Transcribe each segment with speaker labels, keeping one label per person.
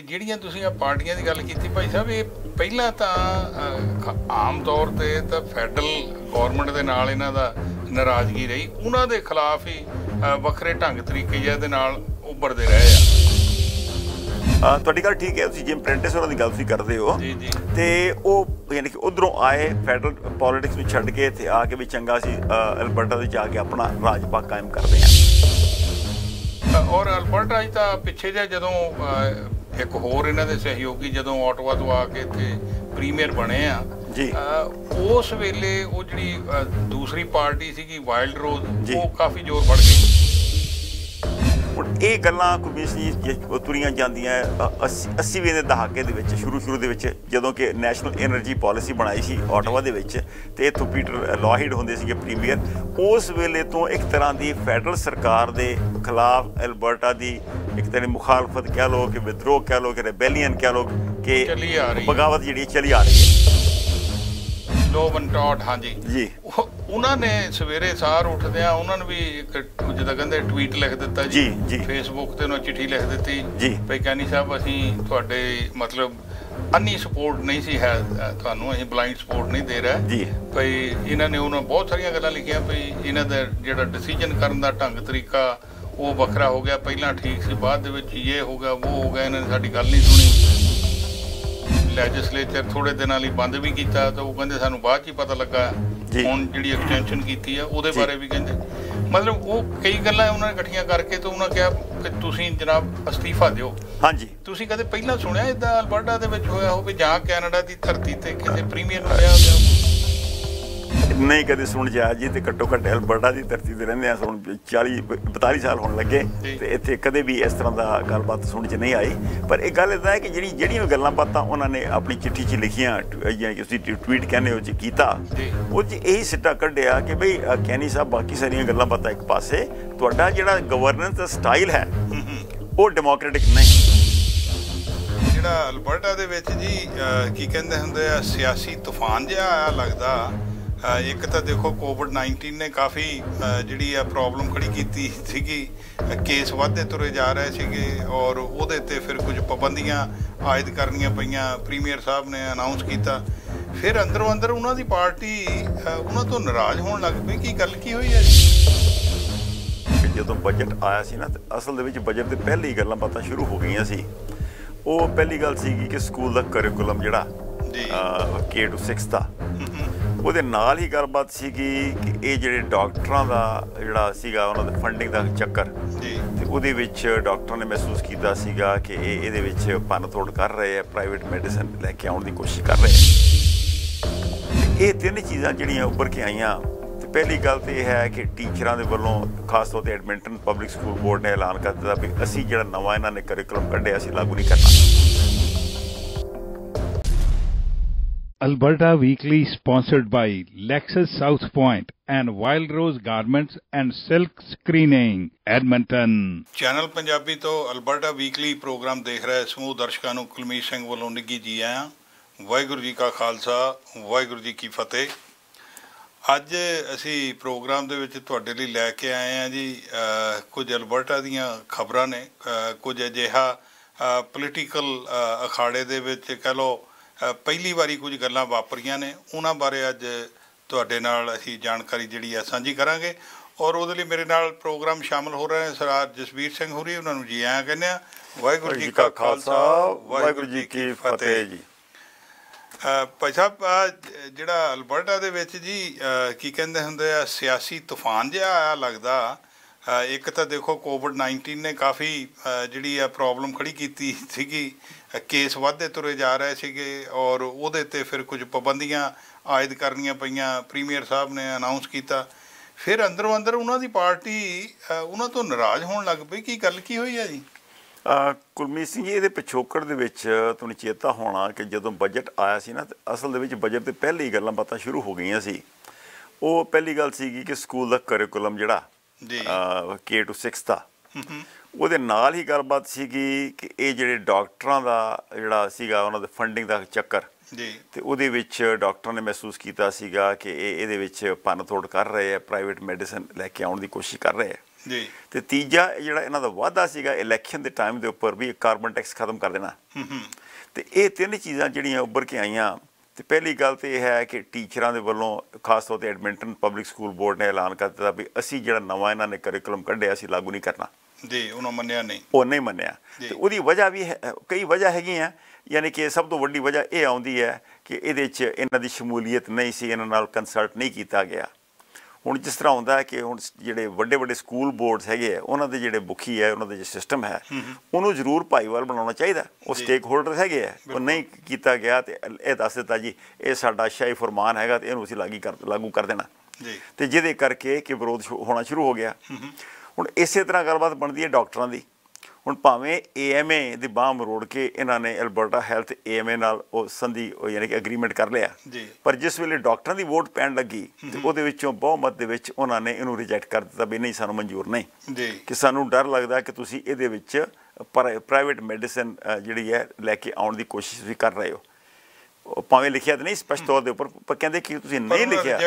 Speaker 1: ਜਿਹੜੀਆਂ ਤੁਸੀਂ ਆ ਪਾਰਟੀਆਂ ਦੀ ਗੱਲ ਕੀਤੀ ਭਾਈ ਸਾਹਿਬ ਇਹ ਪਹਿਲਾਂ ਤਾਂ ਆਮ ਤੌਰ ਤੇ ਤਾਂ ਫੈਡਰਲ ਗਵਰਨਮੈਂਟ ਦੇ ਨਾਲ ਇਹਨਾਂ ਦਾ ਨਾਰਾਜ਼ਗੀ ਰਹੀ। ਉਹਨਾਂ ਦੇ ਖਿਲਾਫ ਹੀ ਵੱਖਰੇ ਢੰਗ ਤਰੀਕੇ ਜਿਹੇ ਦੇ ਨਾਲ ਉੱਭਰਦੇ ਰਹੇ ਆ।
Speaker 2: ਤੁਹਾਡੀ ਗੱਲ ਠੀਕ ਹੈ ਤੁਸੀਂ ਜਿਮ ਪ੍ਰੈਂਟਿਸ ਉਹਨਾਂ ਦੀ ਗੱਲ ਤੁਸੀਂ ਕਰਦੇ ਹੋ।
Speaker 1: ਜੀ ਜੀ।
Speaker 2: ਤੇ ਉਹ ਯਾਨੀ ਕਿ ਉਧਰੋਂ ਆਏ ਫੈਡਰਲ ਪੋਲਿਟਿਕਸ ਨੂੰ ਛੱਡ ਕੇ ਇੱਥੇ ਆ ਕੇ ਵੀ ਚੰਗਾ ਸੀ ਅਲਬਰਟਾ ਦੇ ਜਾ ਕੇ ਆਪਣਾ ਰਾਜ ਪਾਕ ਕਾਇਮ ਕਰਦੇ ਆ।
Speaker 1: ਔਰ ਅਲਬਰਟਾ ਜੀ ਤਾਂ ਪਿੱਛੇ ਜਿਹਾ ਜਦੋਂ ਇੱਕ ਹੋਰ ਇਹਨਾਂ ਦੇ ਸਹਿਯੋਗੀ ਜਦੋਂ ਆਟਵਾ ਤੋਂ ਆ ਕੇ ਇੱਥੇ ਪ੍ਰੀਮੀਅਰ ਬਣੇ ਆ
Speaker 2: ਜੀ।
Speaker 1: ਉਸ ਵੇਲੇ ਉਹ ਜਿਹੜੀ ਦੂਸਰੀ ਪਾਰਟੀ ਸੀਗੀ ਵਾਈਲਡ ਰੋਜ਼। ਉਹ ਕਾਫੀ ਜ਼ੋਰ ਫੜ ਗਈ
Speaker 2: ਹੁਣ ਇਹ ਗੱਲਾਂ ਕਮਿਸ਼ਨ ਤੁਰੀਆਂ ਜਾਂਦੀਆਂ 80 ਵੇਂ ਦੇ ਦਹਾਕੇ ਦੇ ਵਿੱਚ ਸ਼ੁਰੂ ਸ਼ੁਰੂ ਦੇ ਵਿੱਚ ਜਦੋਂ ਕਿ ਨੈਸ਼ਨਲ એનર્ਜੀ ਪਾਲਿਸੀ ਬਣਾਈ ਸੀ ਆਟਵਾ ਦੇ ਵਿੱਚ ਤੇ ਇਥੋਂ ਪੀਟਰ ਲੌਹਿਡ ਹੁੰਦੇ ਸੀਗੇ ਪ੍ਰੀਮੀਅਰ ਉਸ ਵੇਲੇ ਤੋਂ ਇੱਕ ਤਰ੍ਹਾਂ ਦੀ ਫੈਡਰਲ ਸਰਕਾਰ ਦੇ ਖਿਲਾਫ ਐਲਬਰਟਾ ਦੀ ਇੱਕ ਤਰ੍ਹਾਂ ਦੀ ਮੁਖਾਲਫਤ ਕਹਿ ਲੋ ਕਿ ਵਿਦਰੋਹ ਕਹਿ ਲੋ ਕਿ ਰੈਬੈਲੀਅਨ ਕਹਿ ਲੋ ਕਿ ਬਗਾਵਤ ਜਿਹੜੀ ਚਲੀ ਆ ਰਹੀ ਹੈ।
Speaker 1: ਲੋ ਟਾਟ ਹਾਂਜੀ।
Speaker 2: ਜੀ।
Speaker 1: ਉਹਨਾਂ ਨੇ ਸਵੇਰੇ ਸਾਰ ਉੱਠਦਿਆਂ ਉਹਨਾਂ ਨੇ ਵੀ ਇੱਕ ਜਿੱਦਾਂ ਕਹਿੰਦੇ ਟਵੀਟ ਲਿਖ ਦਿੱਤਾ
Speaker 2: ਜੀ, ਜੀ।
Speaker 1: ਫੇਸਬੁੱਕ ਤੇ ਉਹਨਾਂ ਚਿੱਠੀ ਲਿਖ ਦਿੱਤੀ
Speaker 2: ਜੀ।
Speaker 1: ਭਈ ਕੈਨੀ ਸਾਹਿਬ ਅਸੀਂ ਤੁਹਾਡੇ ਮਤਲਬ ਅੰਨੀ ਸਪੋਰਟ ਨਹੀਂ ਸੀ ਹੈ ਤੁਹਾਨੂੰ ਅਸੀਂ ਬਲਾਈਂਡ ਸਪੋਰਟ ਨਹੀਂ ਦੇ ਰਹੇ
Speaker 2: ਜੀ
Speaker 1: ਭਈ ਇਹਨਾਂ ਨੇ ਉਹਨਾਂ ਬਹੁਤ ਸਾਰੀਆਂ ਗੱਲਾਂ ਲਿਖੀਆਂ ਭਈ ਇਹਨਾਂ ਦਾ ਜਿਹੜਾ ਡਿਸੀਜਨ ਕਰਨ ਦਾ ਢੰਗ ਤਰੀਕਾ ਉਹ ਵੱਖਰਾ ਹੋ ਗਿਆ ਪਹਿਲਾਂ ਠੀਕ ਸੀ ਬਾਅਦ ਦੇ ਵਿੱਚ ਇਹ ਹੋ ਗਿਆ ਉਹ ਹੋ ਗਿਆ ਇਹਨਾਂ ਨੇ ਸਾਡੀ ਗੱਲ ਨਹੀਂ ਸੁਣੀ ਲੈਜਿਸਲੇਚਰ ਥੋੜੇ ਦਿਨਾਂ ਲਈ ਬੰਦ ਵੀ ਕੀਤਾ ਤਾਂ ਉਹ ਕਹਿੰਦੇ ਸਾਨੂੰ ਬਾਅਦ ਚ ਹੀ ਪਤਾ ਲੱਗਾ। ਹੁਣ ਜਿਹੜੀ ਐਕਸਟੈਂਸ਼ਨ ਕੀਤੀ ਆ ਉਹਦੇ। ਬਾਰੇ ਵੀ ਕਹਿੰਦੇ। ਮਤਲਬ ਉਹ ਕਈ ਗੱਲਾਂ ਉਹਨਾਂ ਨੇ ਇਕੱਠੀਆਂ ਕਰਕੇ ਤੇ ਉਹਨਾਂ ਕਿਹਾ ਕਿ ਤੁਸੀਂ ਜਨਾਬ ਅਸਤੀਫਾ ਦਿਓ।
Speaker 2: ਹਾਂਜੀ।
Speaker 1: ਤੁਸੀਂ ਕਦੇ ਪਹਿਲਾਂ ਸੁਣਿਆ ਇਦਾਂ ਅਲਬਰਟਾ ਦੇ ਵਿੱਚ ਹੋਇਆ ਹੋਵੇ ਜਾਂ ਕੈਨੇਡਾ ਦੀ ਧਰਤੀ ਤੇ ਕਿਸੇ ਪ੍ਰੀਮੀਅਰ ਨੂੰ ਹੋਵੇ?
Speaker 2: ਨਹੀਂ ਕਦੇ ਸੁਣ ਜਾ ਜੀ ਤੇ ਘੱਟੋ ਘੱਟ ਐਲਬਰਟਾ ਦੀ ਧਰਤੀ ਤੇ ਰਹਿੰਦੇ ਆ ਹੁਣ 40 42 ਸਾਲ ਹੋਣ ਲੱਗੇ। ਤੇ ਇੱਥੇ ਕਦੇ ਵੀ ਇਸ ਤਰ੍ਹਾਂ ਦਾ ਗੱਲਬਾਤ ਸੁਣ ਚ ਨਹੀਂ ਆਈ ਪਰ ਇਹ ਗੱਲ ਇਦਾਂ ਹੈ ਕਿ ਜਿਹੜੀ ਜਿਹੜੀਆਂ ਗੱਲਾਂ ਬਾਤਾਂ ਉਹਨਾਂ ਨੇ ਆਪਣੀ ਚਿੱਠੀ 'ਚ ਲਿਖੀਆਂ ਜਾਂ ਕਿ ਤੁਸੀਂ ਟਵੀਟ ਕਹਿੰਦੇ ਹੋ ਜੀ ਕੀਤਾ। ਉਹ 'ਚ ਇਹੀ ਸਿੱਟਾ ਕੱਢਿਆ ਕਿ ਅ, ਕੈਨੀ ਸਾਹਿਬ ਬਾਕੀ ਸਾਰੀਆਂ ਗੱਲਾਂ ਬਾਤਾਂ ਇੱਕ ਪਾਸੇ ਤੁਹਾਡਾ ਜਿਹੜਾ ਗਵਰਨੈਂਸ ਦਾ ਸਟਾਈਲ ਹੈ ਉਹ ਡੈਮੋਕ੍ਰੈਟਿਕ ਨਹੀਂ
Speaker 1: ਜਿਹੜਾ ਅਲਬਰਟਾ ਦੇ ਵਿੱਚ ਜੀ ਕੀ ਕਹਿੰਦੇ ਹੁੰਦੇ ਆ ਸਿਆਸੀ ਤੂਫਾਨ ਜਿਹਾ ਆਇਆ ਲੱਗਦਾ ਇੱਕ ਤਾਂ ਦੇਖੋ ਕੋਵਿਡ 19 ਨੇ ਕਾਫੀ ਜਿਹੜੀ ਆ ਪ੍ਰੋਬਲਮ ਖੜੀ ਕੀਤੀ ਸੀਗੀ। ਕੇਸ ਵਧਦੇ ਤੁਰੇ ਜਾ ਰਹੇ ਸੀਗੇ ਔਰ ਉਹਦੇ ਤੇ ਫਿਰ ਕੁਝ ਪਾਬੰਦੀਆਂ ਆਇਦ ਕਰਨੀਆਂ ਪਈਆਂ ਪ੍ਰੀਮੀਅਰ ਸਾਹਿਬ ਨੇ ਅਨਾਉਂਸ ਕੀਤਾ। ਫਿਰ ਅੰਦਰੋਂ ਅੰਦਰ ਉਹਨਾਂ ਦੀ ਪਾਰਟੀ ਉਹਨਾਂ ਤੋਂ ਨਾਰਾਜ਼ ਹੋਣ ਲੱਗ ਪਈ ਕੀ ਗੱਲ ਕੀ ਹੋਈ ਹੈ
Speaker 2: ਜਦੋਂ ਬਜਟ ਆਇਆ ਸੀ ਨਾ ਤੇ ਅਸਲ ਦੇ ਵਿੱਚ ਬਜਟ ਦੇ ਪਹਿਲੇ ਗੱਲਾਂ ਬਾਤਾਂ ਸ਼ੁਰੂ ਹੋ ਗਈਆਂ ਸੀ। ਉਹ ਪਹਿਲੀ ਗੱਲ ਸੀਗੀ ਕਿ ਸਕੂਲ ਦਾ ਕਰਿਕੂਲਮ ਜਿਹੜਾ
Speaker 1: ਜੀ।
Speaker 2: ਕੇ ਟੂ 6 ਦਾ ਉਹਦੇ ਨਾਲ ਹੀ ਗੱਲਬਾਤ ਸੀਗੀ ਕਿ ਇਹ ਜਿਹੜੇ ਡਾਕਟਰਾਂ ਦਾ ਜਿਹੜਾ ਸੀਗਾ ਉਹਨਾਂ ਦੇ ਫੰਡਿੰਗ ਦਾ ਚੱਕਰ
Speaker 1: ਜੀ।
Speaker 2: ਤੇ ਉਹਦੇ ਵਿੱਚ ਡਾਕਟਰਾਂ ਨੇ ਮਹਿਸੂਸ ਕੀਤਾ ਸੀਗਾ ਕਿ ਇਹ ਇਹਦੇ ਵਿੱਚ ਭੰਨ ਤੋੜ ਕਰ ਰਹੇ ਆ ਪ੍ਰਾਈਵੇਟ ਮੈਡੀਸਨ ਲੈ ਕੇ ਆਉਣ ਦੀ ਕੋਸ਼ਿਸ਼ ਕਰ ਰਹੇ ਆ। ਇਹ ਤਿੰਨ ਚੀਜ਼ਾਂ ਜਿਹੜੀਆਂ ਉੱਪਰ ਕੇ ਆਈਆਂ ਤੇ ਪਹਿਲੀ ਗੱਲ ਤੇ ਇਹ ਹੈ ਕਿ ਟੀਚਰਾਂ ਦੇ ਵੱਲੋਂ ਖਾਸ ਤੌਰ ਤੇ ਐਡਮਿੰਟਨ ਪਬਲਿਕ ਸਕੂਲ ਬੋਰਡ ਨੇ ਐਲਾਨ ਕਰ ਦਿੱਤਾ ਵੀ ਅਸੀਂ ਜਿਹੜਾ ਨਵਾਂ ਇਹਨਾਂ ਨੇ ਕਰਿਕੂਲਮ ਕੱਢਿਆ ਅਸੀਂ ਲਾਗੂ ਨਹੀਂ ਕਰਨਾ।
Speaker 3: Alberta Weekly sponsored by Lexus South Point and Wild Rose Garments and Silk Screening, Edmonton.
Speaker 1: Channel Punjabi ਤੋਂ ਅਲਬਰਟਾ ਵੀਕਲੀ ਪ੍ਰੋਗਰਾਮ ਦੇਖ ਰਹੇ ਸਮੂਹ ਦਰਸ਼ਕਾਂ ਨੂੰ ਕੁਲਮੀਤ ਸਿੰਘ ਵੱਲੋਂ ਨਿੱਘੀ ਜੀ ਆਇਆਂ ਵਾਹਿਗੁਰੂ ਜੀ ਕਾ ਖਾਲਸਾ ਵਾਹਿਗੁਰੂ ਜੀ ਕੀ ਫਤਿਹ ਅੱਜ ਅਸੀਂ ਪ੍ਰੋਗਰਾਮ ਦੇ ਵਿੱਚ ਤੁਹਾਡੇ ਲਈ ਲੈ ਕੇ ਆਏ ਹਾਂ ਜੀ ਕੁਝ ਅਲਬਰਟਾ ਦੀਆਂ ਖਬਰਾਂ ਨੇ ਅਹ, ਕੁਝ ਅਜਿਹਾ ਪੋਲੀਟੀਕਲ ਅਖਾੜੇ ਦੇ ਵਿੱਚ ਕਹ ਲਓ ਪਹਿਲੀ ਵਾਰੀ ਕੁਝ ਗੱਲਾਂ ਵਾਪਰੀਆਂ ਨੇ। ਉਹਨਾਂ ਬਾਰੇ ਅੱਜ ਤੁਹਾਡੇ ਨਾਲ ਅਸੀਂ ਜਾਣਕਾਰੀ ਜਿਹੜੀ ਹੈ ਸਾਂਝੀ ਕਰਾਂਗੇ। ਔਰ ਉਹਦੇ ਲਈ ਮੇਰੇ ਨਾਲ ਪ੍ਰੋਗਰਾਮ ਸ਼ਾਮਲ ਹੋ ਰਹੇ ਨੇ ਸਰਦਾਰ ਜਸਵੀਰ ਸਿੰਘ ਹੋਰੀ, ਉਹਨਾਂ ਨੂੰ ਜੀ ਆਇਆਂ ਕਹਿੰਦੇ ਆ ਵਾਹਿਗੁਰੂ ਜੀ ਕਾ ਖਾਲਸਾ,
Speaker 2: ਵਾਹਿਗੁਰੂ ਜੀ ਕੀ ਫਤਿਹ ਜੀ।
Speaker 1: ਭਾਈ ਸਾਹਿਬ ਜਿਹੜਾ ਅਲਬਰਟਾ ਦੇ ਵਿੱਚ ਜੀ ਕੀ ਕਹਿੰਦੇ ਹੁੰਦੇ ਆ, ਸਿਆਸੀ ਤੂਫਾਨ ਜਿਹਾ ਆਇਆ ਲੱਗਦਾ। ਇੱਕ ਤਾਂ ਦੇਖੋ ਕੋਵਿਡ 19 ਨੇ ਕਾਫੀ ਜਿਹੜੀ ਆ ਪ੍ਰੋਬਲਮ ਖੜੀ ਕੀਤੀ ਸੀਗੀ। ਕੇਸ ਵਧਦੇ ਤੁਰੇ ਜਾ ਰਹੇ ਸੀਗੇ ਔਰ ਉਹਦੇ ਤੇ ਫਿਰ ਕੁਝ ਪਾਬੰਦੀਆਂ ਆਇਦ ਕਰਨੀਆਂ ਪਈਆਂ ਪ੍ਰੀਮੀਅਰ ਸਾਹਿਬ ਨੇ ਅਨਾਉਂਸ ਕੀਤਾ। ਫਿਰ ਅੰਦਰੋਂ ਅੰਦਰ ਉਹਨਾਂ ਦੀ ਪਾਰਟੀ ਉਹਨਾਂ ਤੋਂ ਨਾਰਾਜ਼ ਹੋਣ ਲੱਗ ਪਈ। ਕੀ ਗੱਲ ਕੀ ਹੋਈ ਹੈ ਜੀ?
Speaker 2: ਕੁਲਮੀਤ ਸਿੰਘ ਜੀ ਇਹਦੇ ਪਿਛੋਕੜ ਦੇ ਵਿੱਚ ਤੁਹਾਨੂੰ ਚੇਤਾ ਹੋਣਾ ਕਿ ਜਦੋਂ ਬਜਟ ਆਇਆ ਸੀ ਨਾ ਤੇ ਅਸਲ ਦੇ ਵਿੱਚ ਬਜਟ ਦੇ ਪਹਿਲੇ ਗੱਲਾਂ ਬਾਤਾਂ ਸ਼ੁਰੂ ਹੋ ਗਈਆਂ ਸੀ। ਉਹ ਪਹਿਲੀ ਗੱਲ ਸੀਗੀ ਕਿ ਸਕੂਲ ਦਾ ਕਰਿਕੂਲਮ ਜਿਹੜਾ
Speaker 1: ਜੀ।
Speaker 2: ਕੇ ਟੂ 6 ਦਾ ਉਹਦੇ ਨਾਲ ਹੀ ਗੱਲਬਾਤ ਸੀਗੀ ਕਿ ਇਹ ਜਿਹੜੇ ਡਾਕਟਰਾਂ ਦਾ ਜਿਹੜਾ ਸੀਗਾ ਉਹਨਾਂ ਦੇ ਫੰਡਿੰਗ ਦਾ ਚੱਕਰ
Speaker 1: ਜੀ।
Speaker 2: ਤੇ ਉਹਦੇ ਵਿੱਚ ਡਾਕਟਰਾਂ ਨੇ ਮਹਿਸੂਸ ਕੀਤਾ ਸੀਗਾ ਕਿ ਇਹ ਇਹਦੇ ਵਿੱਚ ਭੰਨ ਤੋੜ ਕਰ ਰਹੇ ਆ ਪ੍ਰਾਈਵੇਟ ਮੈਡੀਸਨ ਲੈ ਕੇ ਆਉਣ ਦੀ ਕੋਸ਼ਿਸ਼ ਕਰ ਰਹੇ ਆ।
Speaker 1: ਜੀ।
Speaker 2: ਤੇ ਤੀਜਾ ਜਿਹੜਾ ਇਹਨਾਂ ਦਾ ਵਾਅਦਾ ਸੀਗਾ ਇਲੈਕਸ਼ਨ ਦੇ ਟਾਈਮ ਦੇ ਉੱਪਰ ਵੀ ਕਾਰਬਨ ਟੈਕਸ ਖਤਮ ਕਰ ਦੇਣਾ।
Speaker 1: ਹੂੰ ਹੂੰ।
Speaker 2: ਤੇ ਇਹ ਤਿੰਨ ਚੀਜ਼ਾਂ ਜਿਹੜੀਆਂ ਉੱਭਰ ਕੇ ਆਈਆਂ ਤੇ ਪਹਿਲੀ ਗੱਲ ਤੇ ਇਹ ਹੈ ਕਿ ਟੀਚਰਾਂ ਦੇ ਵੱਲੋਂ ਖਾਸ ਤੌਰ ਤੇ ਐਡਮਿੰਟਨ ਪਬਲਿਕ ਸਕੂਲ ਬੋਰਡ ਨੇ ਐਲਾਨ ਕਰ ਦਿੱਤਾ ਵੀ ਅਸੀਂ ਜਿਹੜਾ ਨਵਾਂ ਇਹਨਾਂ ਨੇ ਕਰਿਕੂਲਮ ਕੱਢਿਆ ਅਸੀਂ ਲਾਗੂ ਨਹੀਂ ਕਰਨਾ।
Speaker 1: ਜੀ ਉਹਨਾਂ ਮੰਨਿਆ ਨਹੀਂ।
Speaker 2: ਉਹ ਨਹੀਂ ਮੰਨਿਆ। ਤੇ ਉਹਦੀ ਵਜ੍ਹਾ ਵੀ ਹੈ ਕਈ ਵਜ੍ਹਾ ਹੈਗੀਆਂ। ਯਾਨੀ ਕਿ ਸਭ ਤੋਂ ਵੱਡੀ ਵਜ੍ਹਾ ਇਹ ਆਉਂਦੀ ਹੈ ਕਿ ਇਹਦੇ 'ਚ ਇਹਨਾਂ ਦੀ ਸ਼ਮੂਲੀਅਤ ਨਹੀਂ ਸੀ ਇਹਨਾਂ ਨਾਲ ਕੰਸਲਟ ਨਹੀਂ ਕੀਤਾ ਗਿਆ। ਹੁਣ ਜਿਸ ਤਰ੍ਹਾਂ ਹੁੰਦਾ ਹੈ ਕਿ ਹੁਣ ਜਿਹੜੇ ਵੱਡੇ ਵੱਡੇ ਸਕੂਲ ਬੋਰਡਸ ਹੈਗੇ ਆ ਉਹਨਾਂ ਦੇ ਜਿਹੜੇ ਮੁਖੀ ਹੈ ਉਹਨਾਂ ਦਾ ਜੋ ਸਿਸਟਮ ਹੈ ਉਹਨੂੰ ਜ਼ਰੂਰ ਭਾਈਵਾਲ ਬਣਾਉਣਾ ਚਾਹੀਦਾ। ਉਹ। ਸਟੇਕ ਹੋਲਡਰ ਹੈਗੇ ਆ। ਉਹ ਨਹੀਂ ਕੀਤਾ ਗਿਆ ਤੇ ਇਹ ਦੱਸ ਦਿੱਤਾ ਜੀ ਇਹ ਸਾਡਾ ਸ਼ਾਹੀ ਫਰਮਾਨ ਹੈਗਾ ਤੇ ਇਹਨੂੰ ਅਸੀਂ ਲਾਗੀ ਕਰ ਲਾਗੂ ਕਰ ਦੇਣਾ।
Speaker 1: ਜੀ।
Speaker 2: ਤੇ ਜਿਹਦੇ ਕਰਕੇ ਕਿ ਵਿਰੋਧ ਹੋਣਾ ਸ਼ੁਰੂ ਹੋ ਗਿਆ। ਹੁਣ ਇਸੇ ਤਰ੍ਹਾਂ ਗੱਲਬਾਤ ਬਣਦੀ ਹੈ ਡਾਕਟਰਾਂ ਦੀ। ਹੁਣ ਭਾਵੇਂ ਏਐਮਏ ਦੀ ਬਾਹ ਮਰੋੜ ਕੇ ਇਹਨਾਂ ਨੇ ਐਲਬਰਟਾ ਹੈਲਥ ਏਐਮਏ ਨਾਲ ਉਹ ਸੰਧੀ ਉਹ ਯਾਨੀ ਕਿ ਐਗਰੀਮੈਂਟ ਕਰ ਲਿਆ। ਪਰ ਜਿਸ ਵੇਲੇ ਡਾਕਟਰਾਂ ਦੀ ਵੋਟ ਪੈਣ ਲੱਗੀ ਤੇ ਉਹਦੇ ਵਿੱਚੋਂ ਬਹੁਮਤ ਦੇ ਵਿੱਚ ਉਹਨਾਂ ਨੇ ਇਹਨੂੰ ਰਿਜੈਕਟ ਕਰ ਦਿੱਤਾ ਵੀ ਨਹੀਂ ਸਾਨੂੰ ਮਨਜ਼ੂਰ ਨਹੀਂ।
Speaker 1: ਜੀ।
Speaker 2: ਕਿ ਸਾਨੂੰ ਡਰ ਲੱਗਦਾ ਕਿ ਤੁਸੀਂ ਇਹਦੇ ਵਿੱਚ ਪ੍ਰਾਈਵੇਟ ਮੈਡੀਸਿਨ ਜਿਹੜੀ ਹੈ ਲੈ ਕੇ ਆਉਣ ਦੀ ਕੋਸ਼ਿਸ਼ ਵੀ ਕਰ ਰਹੇ ਹੋ। ਉਹ ਭਾਵੇਂ ਲਿਖਿਆ ਤਾਂ ਨਹੀਂ ਸਪਸ਼ਟ ਤੌਰ ਦੇ ਉੱਪਰ ਪਰ ਕਹਿੰਦੇ ਕਿ ਤੁਸੀਂ ਨਹੀਂ ਲਿਖਿਆ।